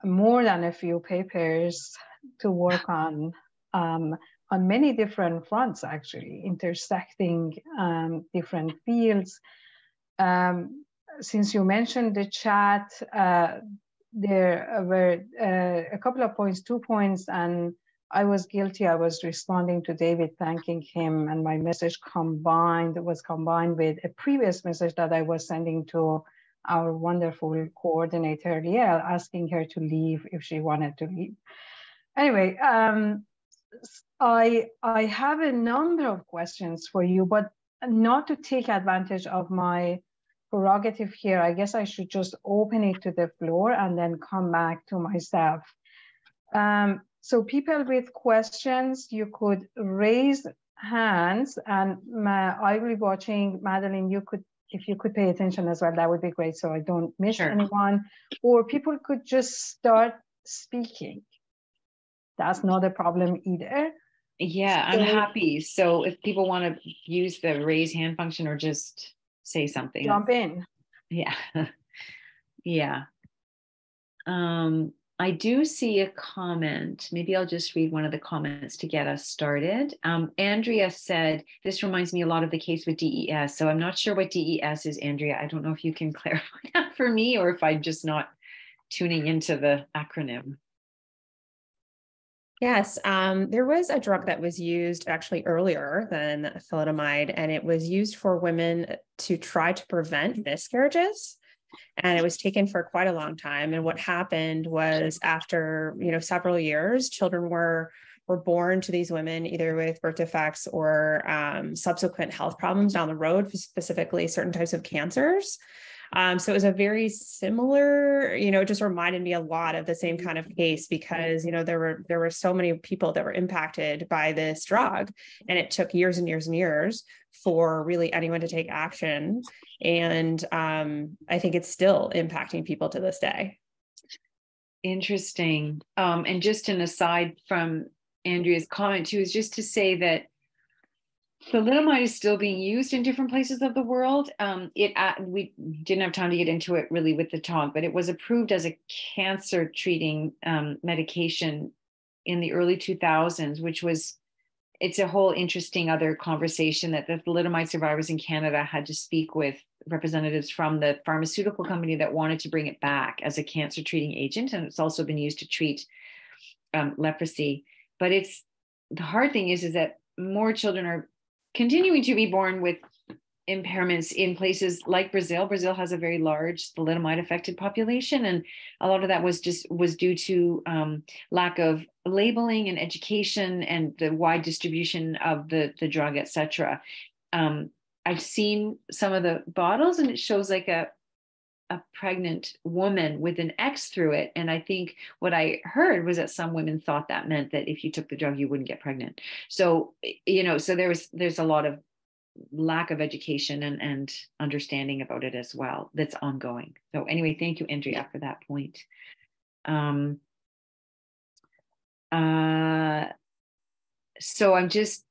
more than a few papers to work on um, on many different fronts, actually intersecting um, different fields. Um, since you mentioned the chat, uh, there were uh, a couple of points, two points, and I was guilty. I was responding to David, thanking him, and my message combined was combined with a previous message that I was sending to our wonderful coordinator, Liel, asking her to leave if she wanted to leave. Anyway, um, I I have a number of questions for you, but not to take advantage of my prerogative here. I guess I should just open it to the floor and then come back to myself. Um, so people with questions, you could raise hands and I will be watching, Madeline, you could, if you could pay attention as well, that would be great so I don't miss sure. anyone. Or people could just start speaking. That's not a problem either. Yeah, I'm happy. So if people want to use the raise hand function or just say something, jump in. Yeah. yeah. Um, I do see a comment. Maybe I'll just read one of the comments to get us started. Um, Andrea said, This reminds me a lot of the case with DES. So I'm not sure what DES is, Andrea. I don't know if you can clarify that for me or if I'm just not tuning into the acronym. Yes, um, there was a drug that was used actually earlier than thalidomide, and it was used for women to try to prevent miscarriages and it was taken for quite a long time and what happened was after you know several years children were were born to these women either with birth defects or um, subsequent health problems down the road specifically certain types of cancers um, so it was a very similar, you know, it just reminded me a lot of the same kind of case because, you know, there were there were so many people that were impacted by this drug. And it took years and years and years for really anyone to take action. And um, I think it's still impacting people to this day. Interesting. Um, and just an aside from Andrea's comment too, is just to say that thalidomide is still being used in different places of the world. Um, it uh, we didn't have time to get into it really with the talk, but it was approved as a cancer treating um, medication in the early 2000s, which was it's a whole interesting other conversation that the thalidomide survivors in Canada had to speak with representatives from the pharmaceutical company that wanted to bring it back as a cancer treating agent, and it's also been used to treat um, leprosy. But it's the hard thing is is that more children are continuing to be born with impairments in places like Brazil. Brazil has a very large thalidomide affected population, and a lot of that was just was due to um, lack of labeling and education and the wide distribution of the the drug, etc. Um, I've seen some of the bottles, and it shows like a a pregnant woman with an X through it. And I think what I heard was that some women thought that meant that if you took the drug, you wouldn't get pregnant. So, you know, so there was there's a lot of lack of education and, and understanding about it as well that's ongoing. So anyway, thank you, Andrea, for that point. Um, uh, so I'm just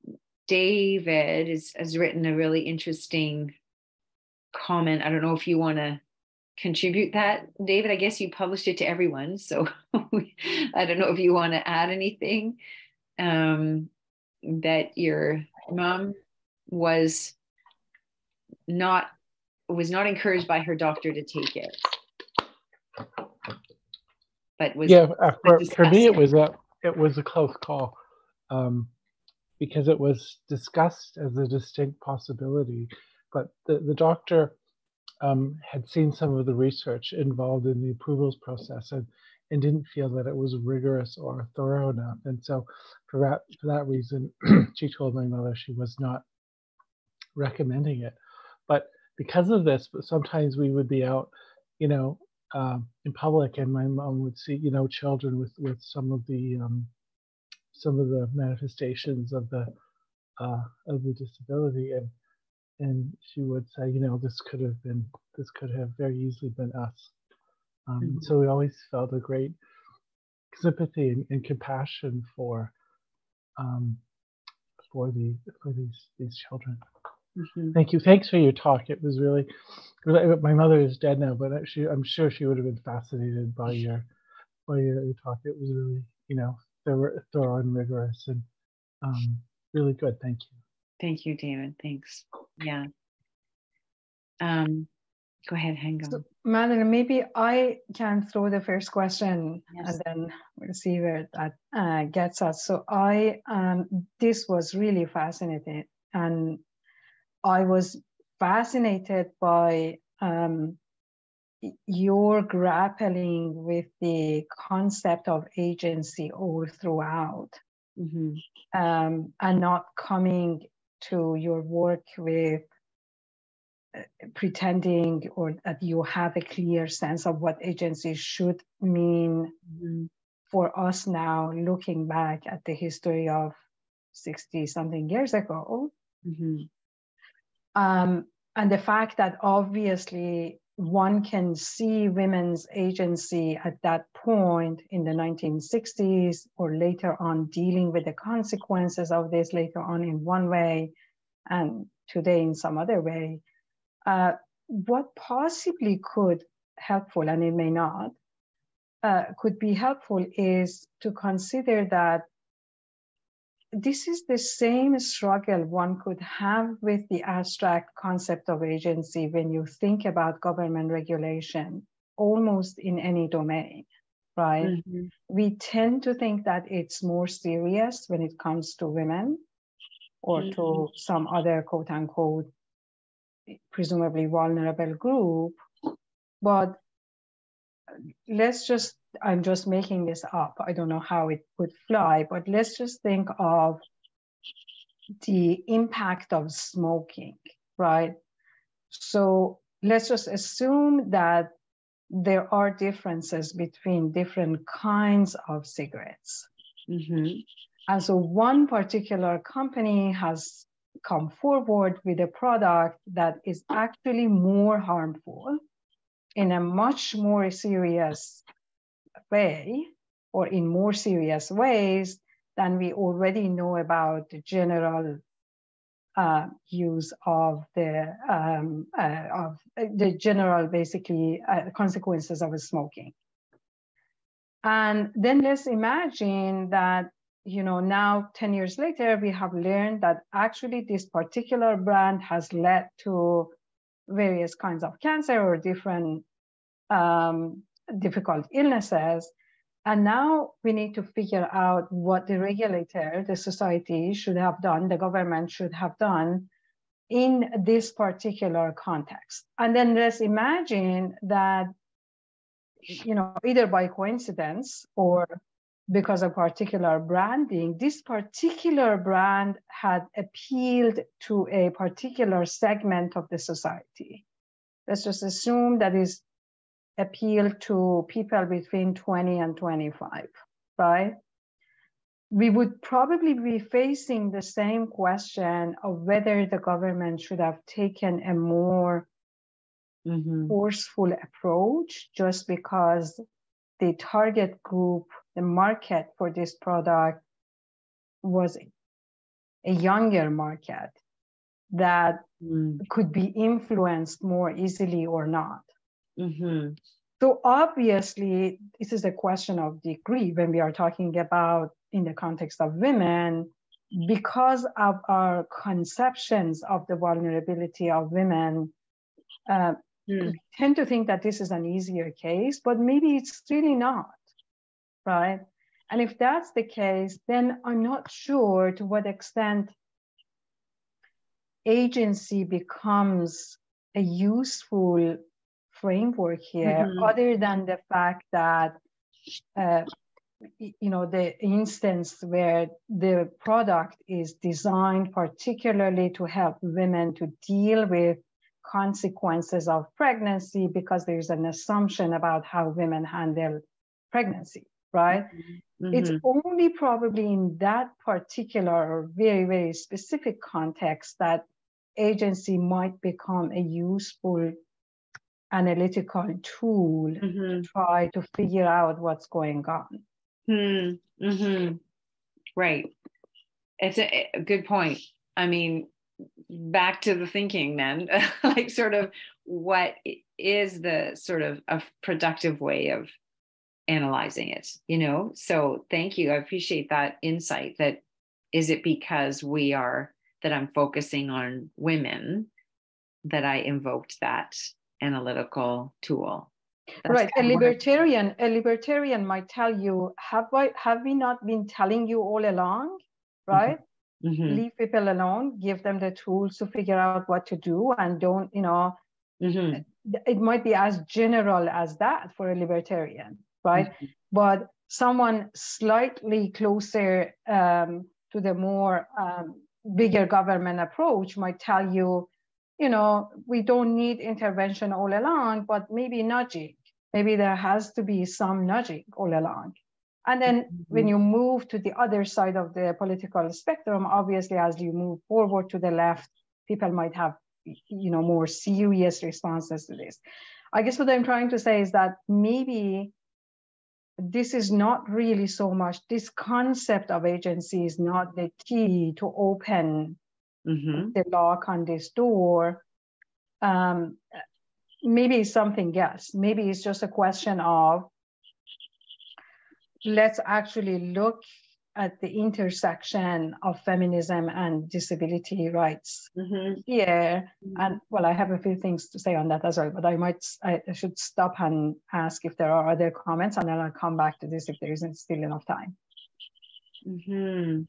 David is, has written a really interesting comment. I don't know if you want to contribute that, David. I guess you published it to everyone, so I don't know if you want to add anything. Um, that your mom was not was not encouraged by her doctor to take it, but was yeah. Uh, for, for me, it was a it was a close call um, because it was discussed as a distinct possibility, but the the doctor um, had seen some of the research involved in the approvals process and, and didn't feel that it was rigorous or thorough enough. And so for that, for that reason, she told my mother she was not recommending it. But because of this, sometimes we would be out, you know, um, in public and my mom would see, you know, children with, with some of the, um, some of the manifestations of the, uh, of the disability. And and she would say, you know, this could have been, this could have very easily been us. Um, mm-hmm. So we always felt a great sympathy and, and compassion for, um, for the for these these children. Mm-hmm. Thank you. Thanks for your talk. It was really. My mother is dead now, but she, I'm sure she would have been fascinated by your by your, your talk. It was really, you know, thorough, thorough and rigorous and um, really good. Thank you. Thank you, David. Thanks. Yeah. Um, go ahead, hang on. So, Madeline, maybe I can throw the first question yes. and then we'll see where that uh, gets us. So I, um, this was really fascinating and I was fascinated by um, your grappling with the concept of agency all throughout mm-hmm. um, and not coming to your work with uh, pretending or that you have a clear sense of what agency should mean mm-hmm. for us now looking back at the history of 60 something years ago mm-hmm. um, and the fact that obviously one can see women's agency at that point in the 1960s or later on dealing with the consequences of this later on in one way and today in some other way. Uh, what possibly could helpful, and it may not, uh, could be helpful is to consider that this is the same struggle one could have with the abstract concept of agency when you think about government regulation, almost in any domain, right? Mm-hmm. We tend to think that it's more serious when it comes to women or mm-hmm. to some other quote unquote, presumably vulnerable group. But let's just I'm just making this up. I don't know how it would fly, but let's just think of the impact of smoking, right? So let's just assume that there are differences between different kinds of cigarettes. Mm-hmm. And so one particular company has come forward with a product that is actually more harmful in a much more serious way or in more serious ways than we already know about the general uh, use of the um, uh, of the general basically uh, consequences of smoking. And then let's imagine that you know now 10 years later we have learned that actually this particular brand has led to various kinds of cancer or different um, difficult illnesses. And now we need to figure out what the regulator, the society should have done, the government should have done in this particular context. And then let's imagine that, you know, either by coincidence or because of particular branding, this particular brand had appealed to a particular segment of the society. Let's just assume that is appeal to people between 20 and 25, right? We would probably be facing the same question of whether the government should have taken a more mm-hmm. forceful approach just because the target group, the market for this product was a younger market that mm. could be influenced more easily or not. Mm-hmm. So obviously, this is a question of degree when we are talking about in the context of women, because of our conceptions of the vulnerability of women. Uh, mm. We tend to think that this is an easier case, but maybe it's really not, right? And if that's the case, then I'm not sure to what extent agency becomes a useful framework here mm-hmm. other than the fact that uh, you know the instance where the product is designed particularly to help women to deal with consequences of pregnancy because there's an assumption about how women handle pregnancy right mm-hmm. it's only probably in that particular or very very specific context that agency might become a useful analytical tool mm-hmm. to try to figure out what's going on. Mm-hmm. Right. It's a, a, good point. I mean, back to the thinking then, like sort of what is the sort of a productive way of analyzing it, you know? So thank you. I appreciate that insight that is it because we are that I'm focusing on women that I invoked that analytical tool. That's right. A libertarian, a libertarian might tell you, have I have we not been telling you all along? Mm-hmm. Right? Mm-hmm. Leave people alone, give them the tools to figure out what to do and don't, you know, mm-hmm. it might be as general as that for a libertarian, right? Mm-hmm. But someone slightly closer um, to the more um, bigger government approach might tell you, you know, we don't need intervention all along, but maybe nudging. Maybe there has to be some nudging all along. And then mm-hmm. when you move to the other side of the political spectrum, obviously, as you move forward to the left, people might have, you know, more serious responses to this. I guess what I'm trying to say is that maybe this is not really so much this concept of agency is not the key to open mm-hmm. the lock on this door um, maybe it's something else maybe it's just a question of let's actually look at the intersection of feminism and disability rights mm-hmm. here. Mm-hmm. And well, I have a few things to say on that as well, but I might, I should stop and ask if there are other comments and then I'll come back to this if there isn't still enough time. Mm-hmm.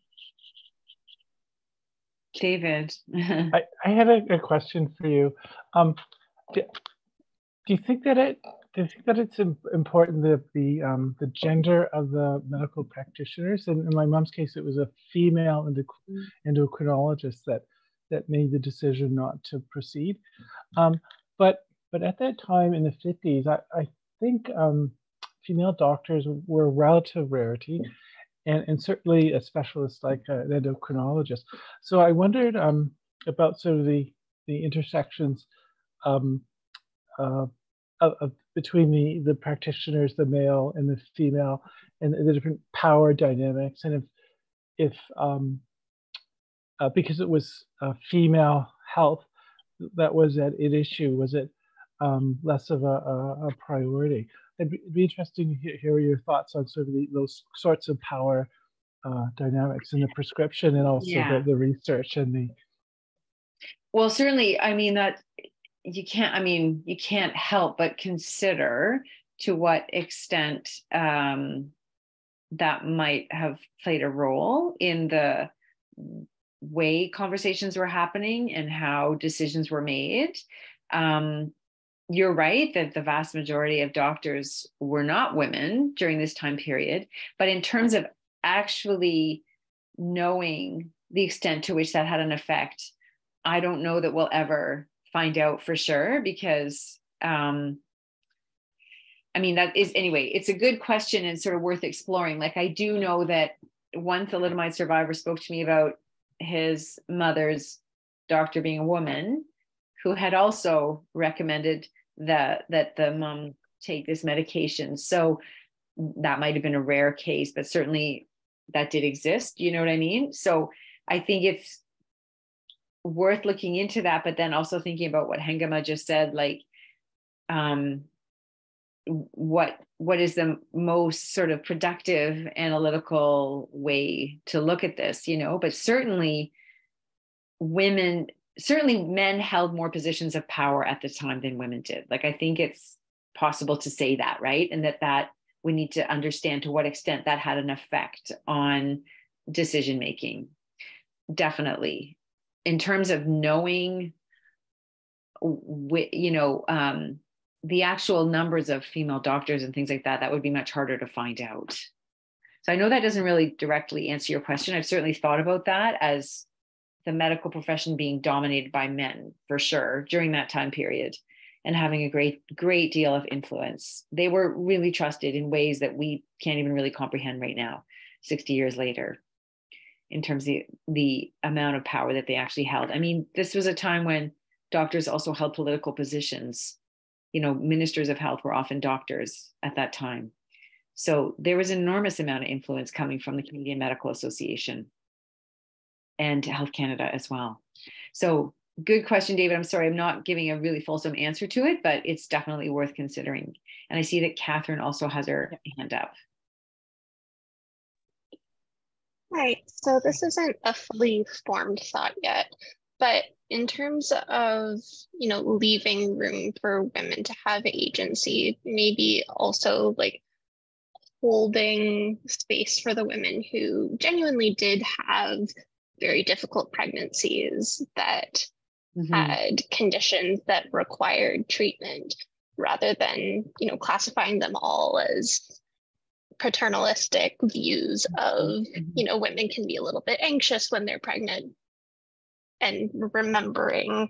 David. I, I had a, a, question for you. Um, do, do you think that it do you think that it's important that the um, the gender of the medical practitioners? And in my mom's case, it was a female mm. endocrinologist that that made the decision not to proceed. Um, but but at that time in the 50s, I, I think um, female doctors were a relative rarity, and, and certainly a specialist like an endocrinologist. So I wondered um, about sort of the the intersections um, uh, of, between the the practitioners, the male and the female, and the different power dynamics, and if if um, uh, because it was uh, female health that was at, at issue, was it um, less of a, a, a priority? It'd be, it'd be, interesting to hear your thoughts on sort of the, those sorts of power uh, dynamics in the prescription and also yeah. the, the research and the. Well, certainly, I mean that you can't i mean you can't help but consider to what extent um, that might have played a role in the way conversations were happening and how decisions were made um, you're right that the vast majority of doctors were not women during this time period but in terms of actually knowing the extent to which that had an effect i don't know that we'll ever find out for sure because um I mean that is anyway it's a good question and sort of worth exploring. Like I do know that one thalidomide survivor spoke to me about his mother's doctor being a woman who had also recommended that that the mom take this medication. So that might have been a rare case but certainly that did exist you know what i mean? So i think it's worth looking into that but then also thinking about what Hengameh just said like um what what is the most sort of productive analytical way to look at this you know? But certainly women certainly men held more positions of power at the time than women did. Like i think it's possible to say that right? And that that we need to understand to what extent that had an effect on decision making definitely. In terms of knowing you know um, the actual numbers of female doctors and things like that that would be much harder to find out. So i know that doesn't really directly answer your question. I've certainly thought about that as the medical profession being dominated by men for sure during that time period and having a great great deal of influence they were really trusted in ways that we can't even really comprehend right now 60 years later in terms of the, amount of power that they actually held. I mean, this was a time when doctors also held political positions. You know, ministers of health were often doctors at that time. So there was an enormous amount of influence coming from the Canadian Medical Association and Health Canada as well. So good question, David. I'm sorry, I'm not giving a really fulsome answer to it, but it's definitely worth considering. And I see that Catherine also has her hand up. Right. So this isn't a fully formed thought yet, but in terms of you know leaving room for women to have agency maybe also like holding space for the women who genuinely did have very difficult pregnancies that mm-hmm. had conditions that required treatment rather than you know classifying them all as paternalistic views of mm-hmm. you know women can be a little bit anxious when they're pregnant and remembering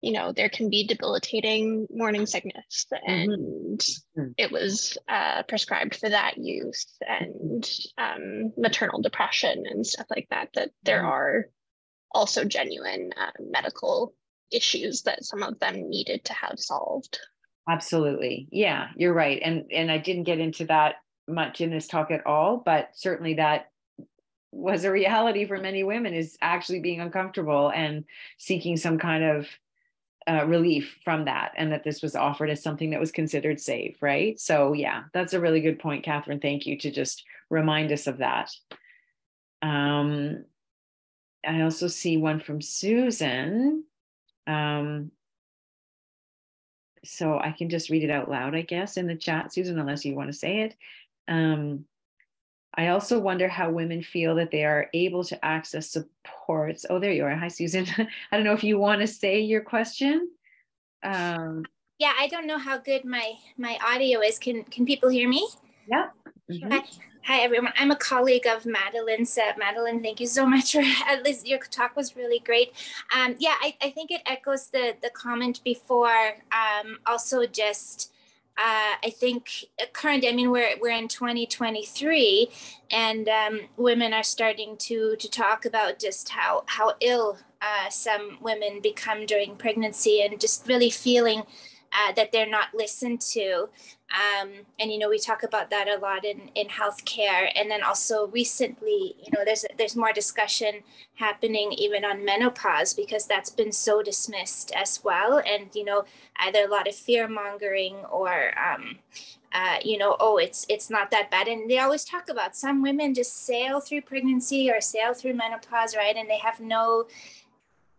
you know there can be debilitating morning sickness mm-hmm. and mm-hmm. it was uh, prescribed for that use and um, maternal depression and stuff like that that there mm-hmm. are also genuine uh, medical issues that some of them needed to have solved absolutely yeah you're right and and i didn't get into that much in this talk at all but certainly that was a reality for many women is actually being uncomfortable and seeking some kind of uh, relief from that and that this was offered as something that was considered safe right? So yeah that's a really good point catherine. Thank you to just remind us of that. Um, i also see one from susan. Um, so i can just read it out loud i guess in the chat susan unless you want to say it. Um, I also wonder how women feel that they are able to access supports. Oh, there you are. Hi, Susan. I don't know if you want to say your question. Um, yeah, I don't know how good my my audio is. Can can people hear me? Yeah. Mm-hmm. Hi. Hi, everyone. I'm a colleague of Madeline's. Uh, Madeline, thank you so much for at least your talk was really great. Um, yeah, I, I think it echoes the the comment before. Um, also, just uh, I think current, I mean, we're, we're in 2023 and um, women are starting to, to talk about just how, how ill uh, some women become during pregnancy and just really feeling uh, that they're not listened to. Um, and you know, we talk about that a lot in in healthcare. And then also recently, you know, there's there's more discussion happening even on menopause because that's been so dismissed as well. And you know, either a lot of fear mongering or um, uh, you know, oh, it's it's not that bad. And they always talk about some women just sail through pregnancy or sail through menopause, right? And they have no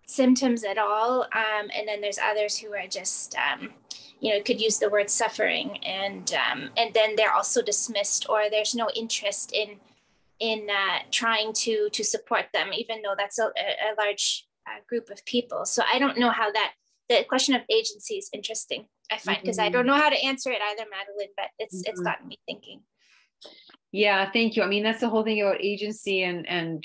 symptoms at all. Um, and then there's others who are just, um, you know, could use the word suffering, and um, and then they're also dismissed, or there's no interest in in uh, trying to to support them, even though that's a, a large uh, group of people. So I don't know how that the question of agency is interesting. I find because mm-hmm. I don't know how to answer it either, Madeline, but it's mm-hmm. it's gotten me thinking. Yeah, thank you. I mean, that's the whole thing about agency and and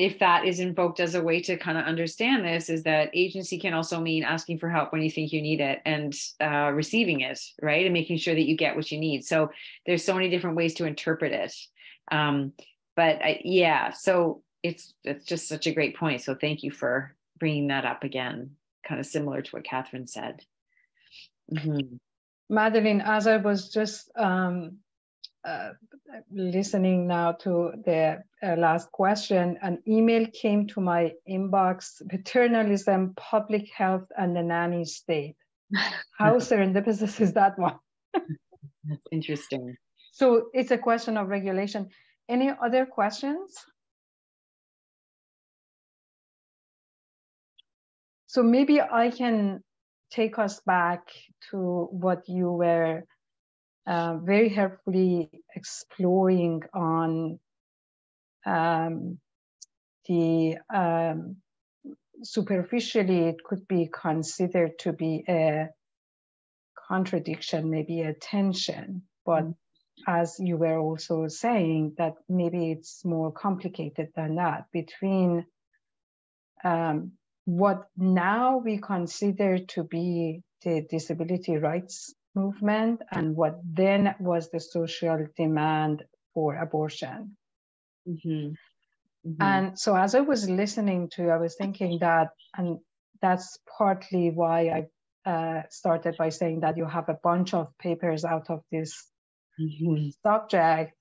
if that is invoked as a way to kind of understand this is that agency can also mean asking for help when you think you need it and uh, receiving it right? And making sure that you get what you need. So there's so many different ways to interpret it. Um, but I, yeah so it's it's just such a great point. So thank you for bringing that up again kind of similar to what catherine said. Mm-hmm. madeline as i was just um, uh, listening now to the uh, last question, an email came to my inbox, paternalism, public health, and the nanny state. How serendipitous is that one? That's interesting. So it's a question of regulation. Any other questions? So maybe I can take us back to what you were uh, very helpfully exploring on um, the um, superficially it could be considered to be a contradiction, maybe a tension, but as you were also saying that maybe it's more complicated than that. Between um, what now we consider to be the disability rights movement and what then was the social demand for abortion. Mm-hmm. Mm-hmm. And so as I was listening to, I was thinking that, and that's partly why I uh, started by saying that you have a bunch of papers out of this mm-hmm. subject,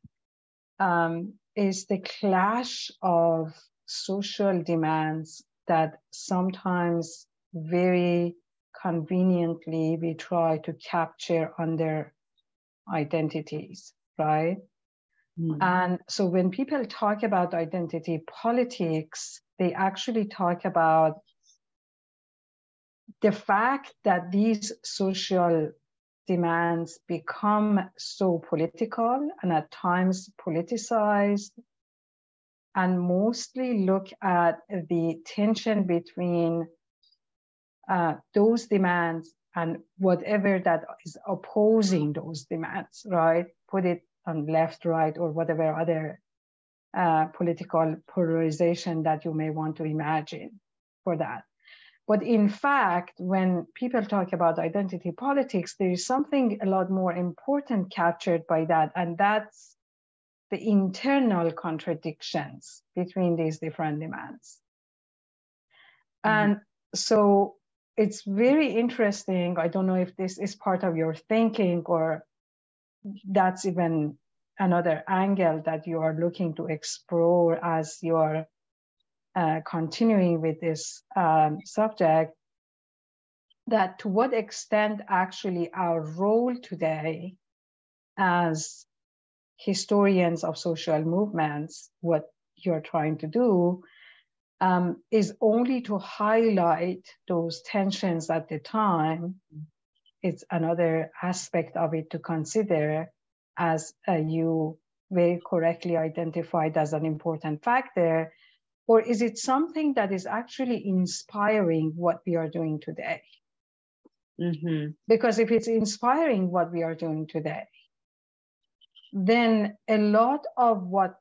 um, is the clash of social demands that sometimes very conveniently we try to capture under identities, right? Mm. And so when people talk about identity politics, they actually talk about the fact that these social demands become so political and at times politicized and mostly look at the tension between uh, those demands and whatever that is opposing those demands, right? Put it on left, right, or whatever other uh, political polarization that you may want to imagine for that. But in fact, when people talk about identity politics, there is something a lot more important captured by that, and that's the internal contradictions between these different demands. Mm-hmm. And so it's very interesting. I don't know if this is part of your thinking or that's even another angle that you are looking to explore as you're uh, continuing with this um, subject, that to what extent actually our role today as historians of social movements, what you're trying to do, um, is only to highlight those tensions at the time. It's another aspect of it to consider, as uh, you very correctly identified as an important factor, or is it something that is actually inspiring what we are doing today? Mm-hmm. Because if it's inspiring what we are doing today, then a lot of what,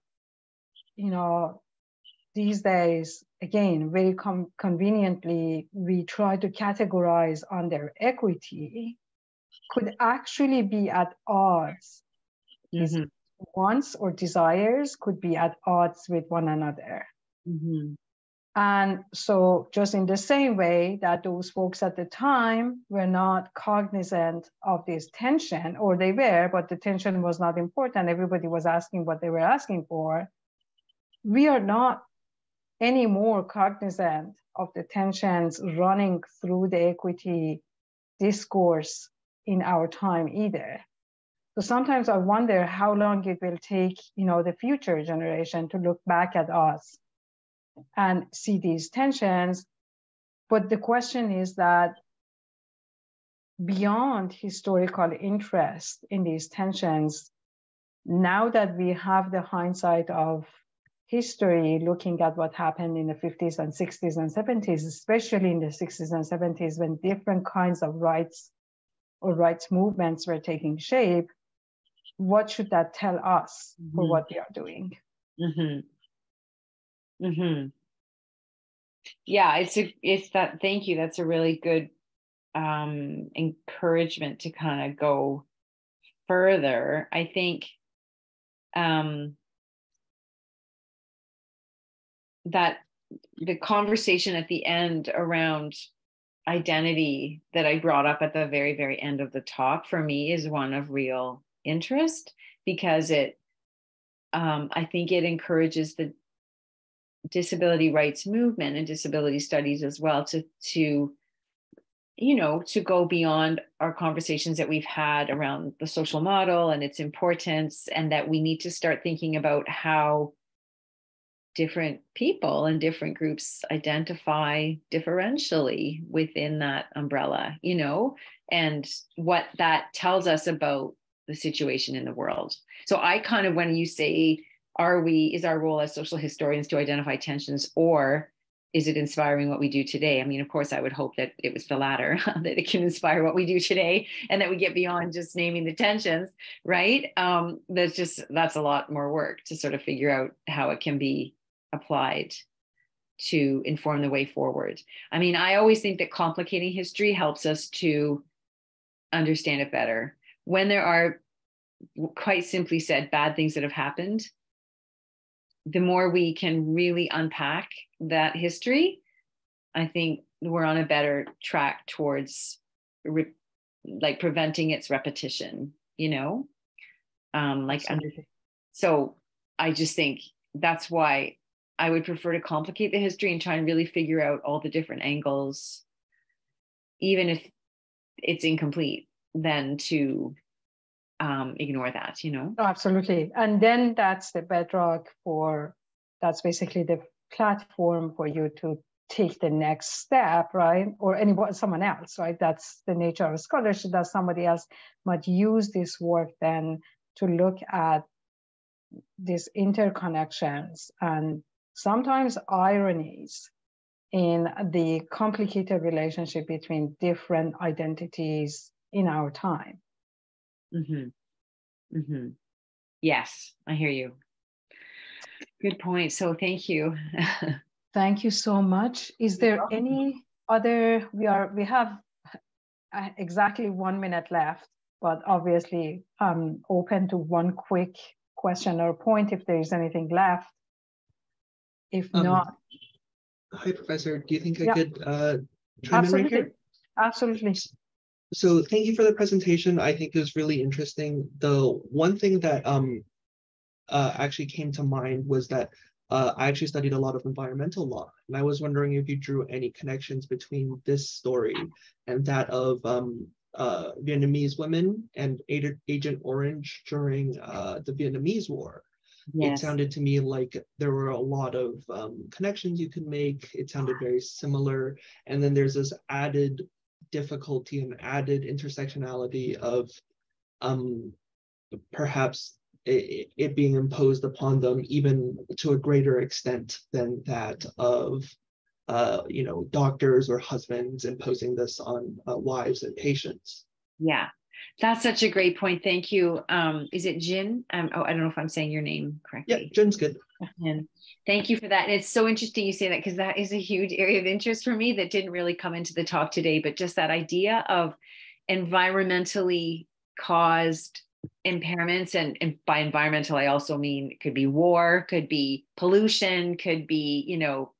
you know, these days, again, very conveniently, we try to categorize under equity could actually be at odds. Mm-hmm. Wants or desires could be at odds with one another. Mm-hmm. And so, just in the same way that those folks at the time were not cognizant of this tension, or they were, but the tension was not important, everybody was asking what they were asking for. We are not any more cognizant of the tensions running through the equity discourse in our time either. So sometimes I wonder how long it will take, you know, the future generation to look back at us and see these tensions. But the question is that beyond historical interest in these tensions, now that we have the hindsight of history, looking at what happened in the 50s and 60s and 70s, especially in the 60s and 70s, when different kinds of rights or rights movements were taking shape, what should that tell us mm-hmm. for what we are doing? Mm-hmm. Mm-hmm. Yeah, it's a it's that thank you. That's a really good um encouragement to kind of go further. I think um that the conversation at the end around identity that I brought up at the very, very end of the talk for me is one of real interest because it um, I think it encourages the disability rights movement and disability studies as well to to you know to go beyond our conversations that we've had around the social model and its importance and that we need to start thinking about how different people and different groups identify differentially within that umbrella you know and what that tells us about the situation in the world. So i kind of when you say are we is our role as social historians to identify tensions or is it inspiring what we do today? I mean of course i would hope that it was the latter that it can inspire what we do today and that we get beyond just naming the tensions right? Um that's just that's a lot more work to sort of figure out how it can be applied to inform the way forward. I mean i always think that complicating history helps us to understand it better. When there are quite simply said bad things that have happened the more we can really unpack that history, I think we're on a better track towards re- like preventing its repetition, you know? Um, like, under, so I just think that's why I would prefer to complicate the history and try and really figure out all the different angles, even if it's incomplete, than to um, ignore that, you know? Oh, absolutely. And then that's the bedrock for, that's basically the platform for you to take the next step, right? Or anyone, someone else, right? That's the nature of scholarship that somebody else might use this work then to look at these interconnections and sometimes ironies in the complicated relationship between different identities in our time. Mm-hmm. Mm-hmm. Yes, I hear you. Good point. So thank you. thank you so much. Is there any other? We are. We have uh, exactly one minute left, but obviously I'm open to one quick question or point if there is anything left. If um, not. Hi, Professor. Do you think I yeah. could uh, chime Absolutely. in right here? Absolutely. So thank you for the presentation. I think it was really interesting. The one thing that um, uh, actually came to mind was that uh, I actually studied a lot of environmental law, and I was wondering if you drew any connections between this story and that of um, uh, Vietnamese women and Agent Orange during uh, the Vietnamese War. Yes. It sounded to me like there were a lot of um, connections you could make. It sounded very similar. And then there's this added difficulty and added intersectionality of um, perhaps it, it, being imposed upon them even to a greater extent than that of uh, you know doctors or husbands imposing this on uh, wives and patients yeah that's such a great point. Thank you. Um, is it jin? Um, oh i don't know if i'm saying your name correctly. Yeah jin's good. And thank you for that. And it's so interesting you say that because that is a huge area of interest for me that didn't really come into the talk today but just that idea of environmentally caused impairments and, and, by environmental i also mean it could be war could be pollution could be you know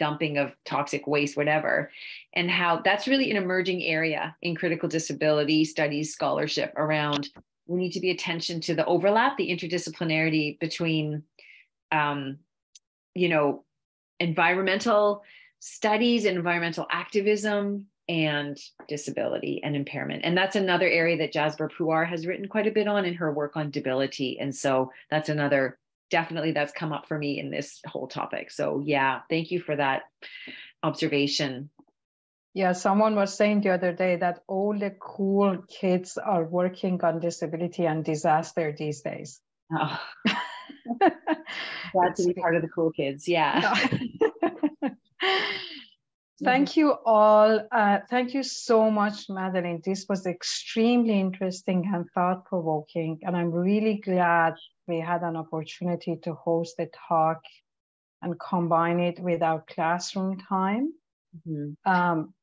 dumping of toxic waste whatever and how that's really an emerging area in critical disability studies scholarship around we need to be attention to the overlap the interdisciplinarity between um, you know environmental studies and environmental activism and disability and impairment. And that's another area that Jasbir Puar has written quite a bit on in her work on debility. And so that's another, definitely that's come up for me in this whole topic. So yeah, thank you for that observation. Yeah, someone was saying the other day that all the cool kids are working on disability and disaster these days. Oh. Glad to be part of the cool kids. Yeah. Thank you all. Uh, thank you so much, Madeline. This was extremely interesting and thought provoking. And I'm really glad we had an opportunity to host the talk and combine it with our classroom time. Mm-hmm. Um,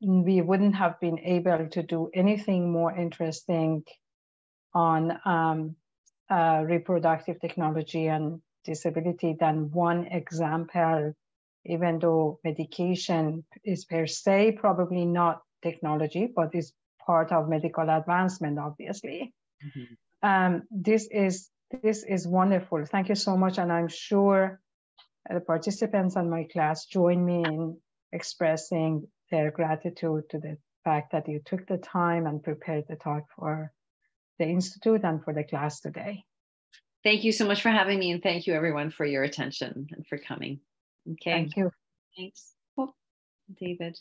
we wouldn't have been able to do anything more interesting on um, uh, reproductive technology and disability than one example even though medication is per se probably not technology, but is part of medical advancement, obviously. Mm-hmm. Um, this is this is wonderful. Thank you so much, and I'm sure the participants in my class join me in expressing their gratitude to the fact that you took the time and prepared the talk for the institute and for the class today. Thank you so much for having me, and thank you everyone for your attention and for coming. Okay. Thank you. Thanks. Oh, David.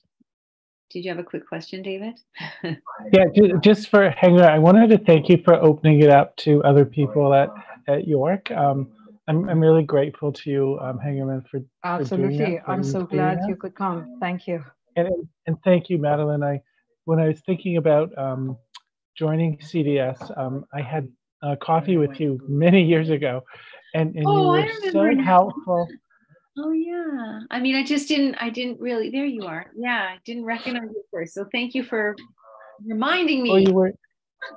Did you have a quick question, David? yeah, just for Hanger, I wanted to thank you for opening it up to other people at, at York. Um, I'm, I'm really grateful to you, um, Hengameh, for absolutely. For I'm so glad that. you could come. Thank you. And and thank you, Madeline. I when I was thinking about um, joining CDS, um, I had uh, coffee with you many years ago, and, and oh, you were so now. helpful. Oh yeah. I mean, I just didn't. I didn't really. There you are. Yeah, I didn't recognize you first. So thank you for reminding me. Well, you were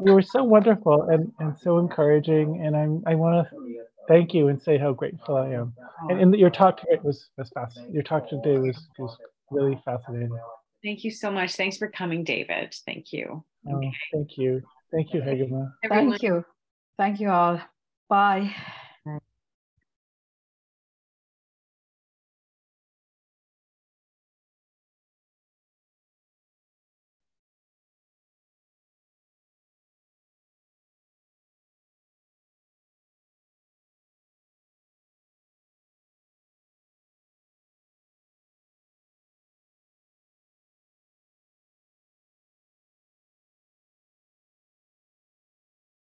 you were so wonderful and, and so encouraging, and I'm I want to thank you and say how grateful I am. And, and your talk today was was fascinating. Your talk today was was really fascinating. Thank you so much. Thanks for coming, David. Thank you. Oh, okay. Thank you. Thank you, Hengameh. Thank you. Thank you all. Bye. Bye.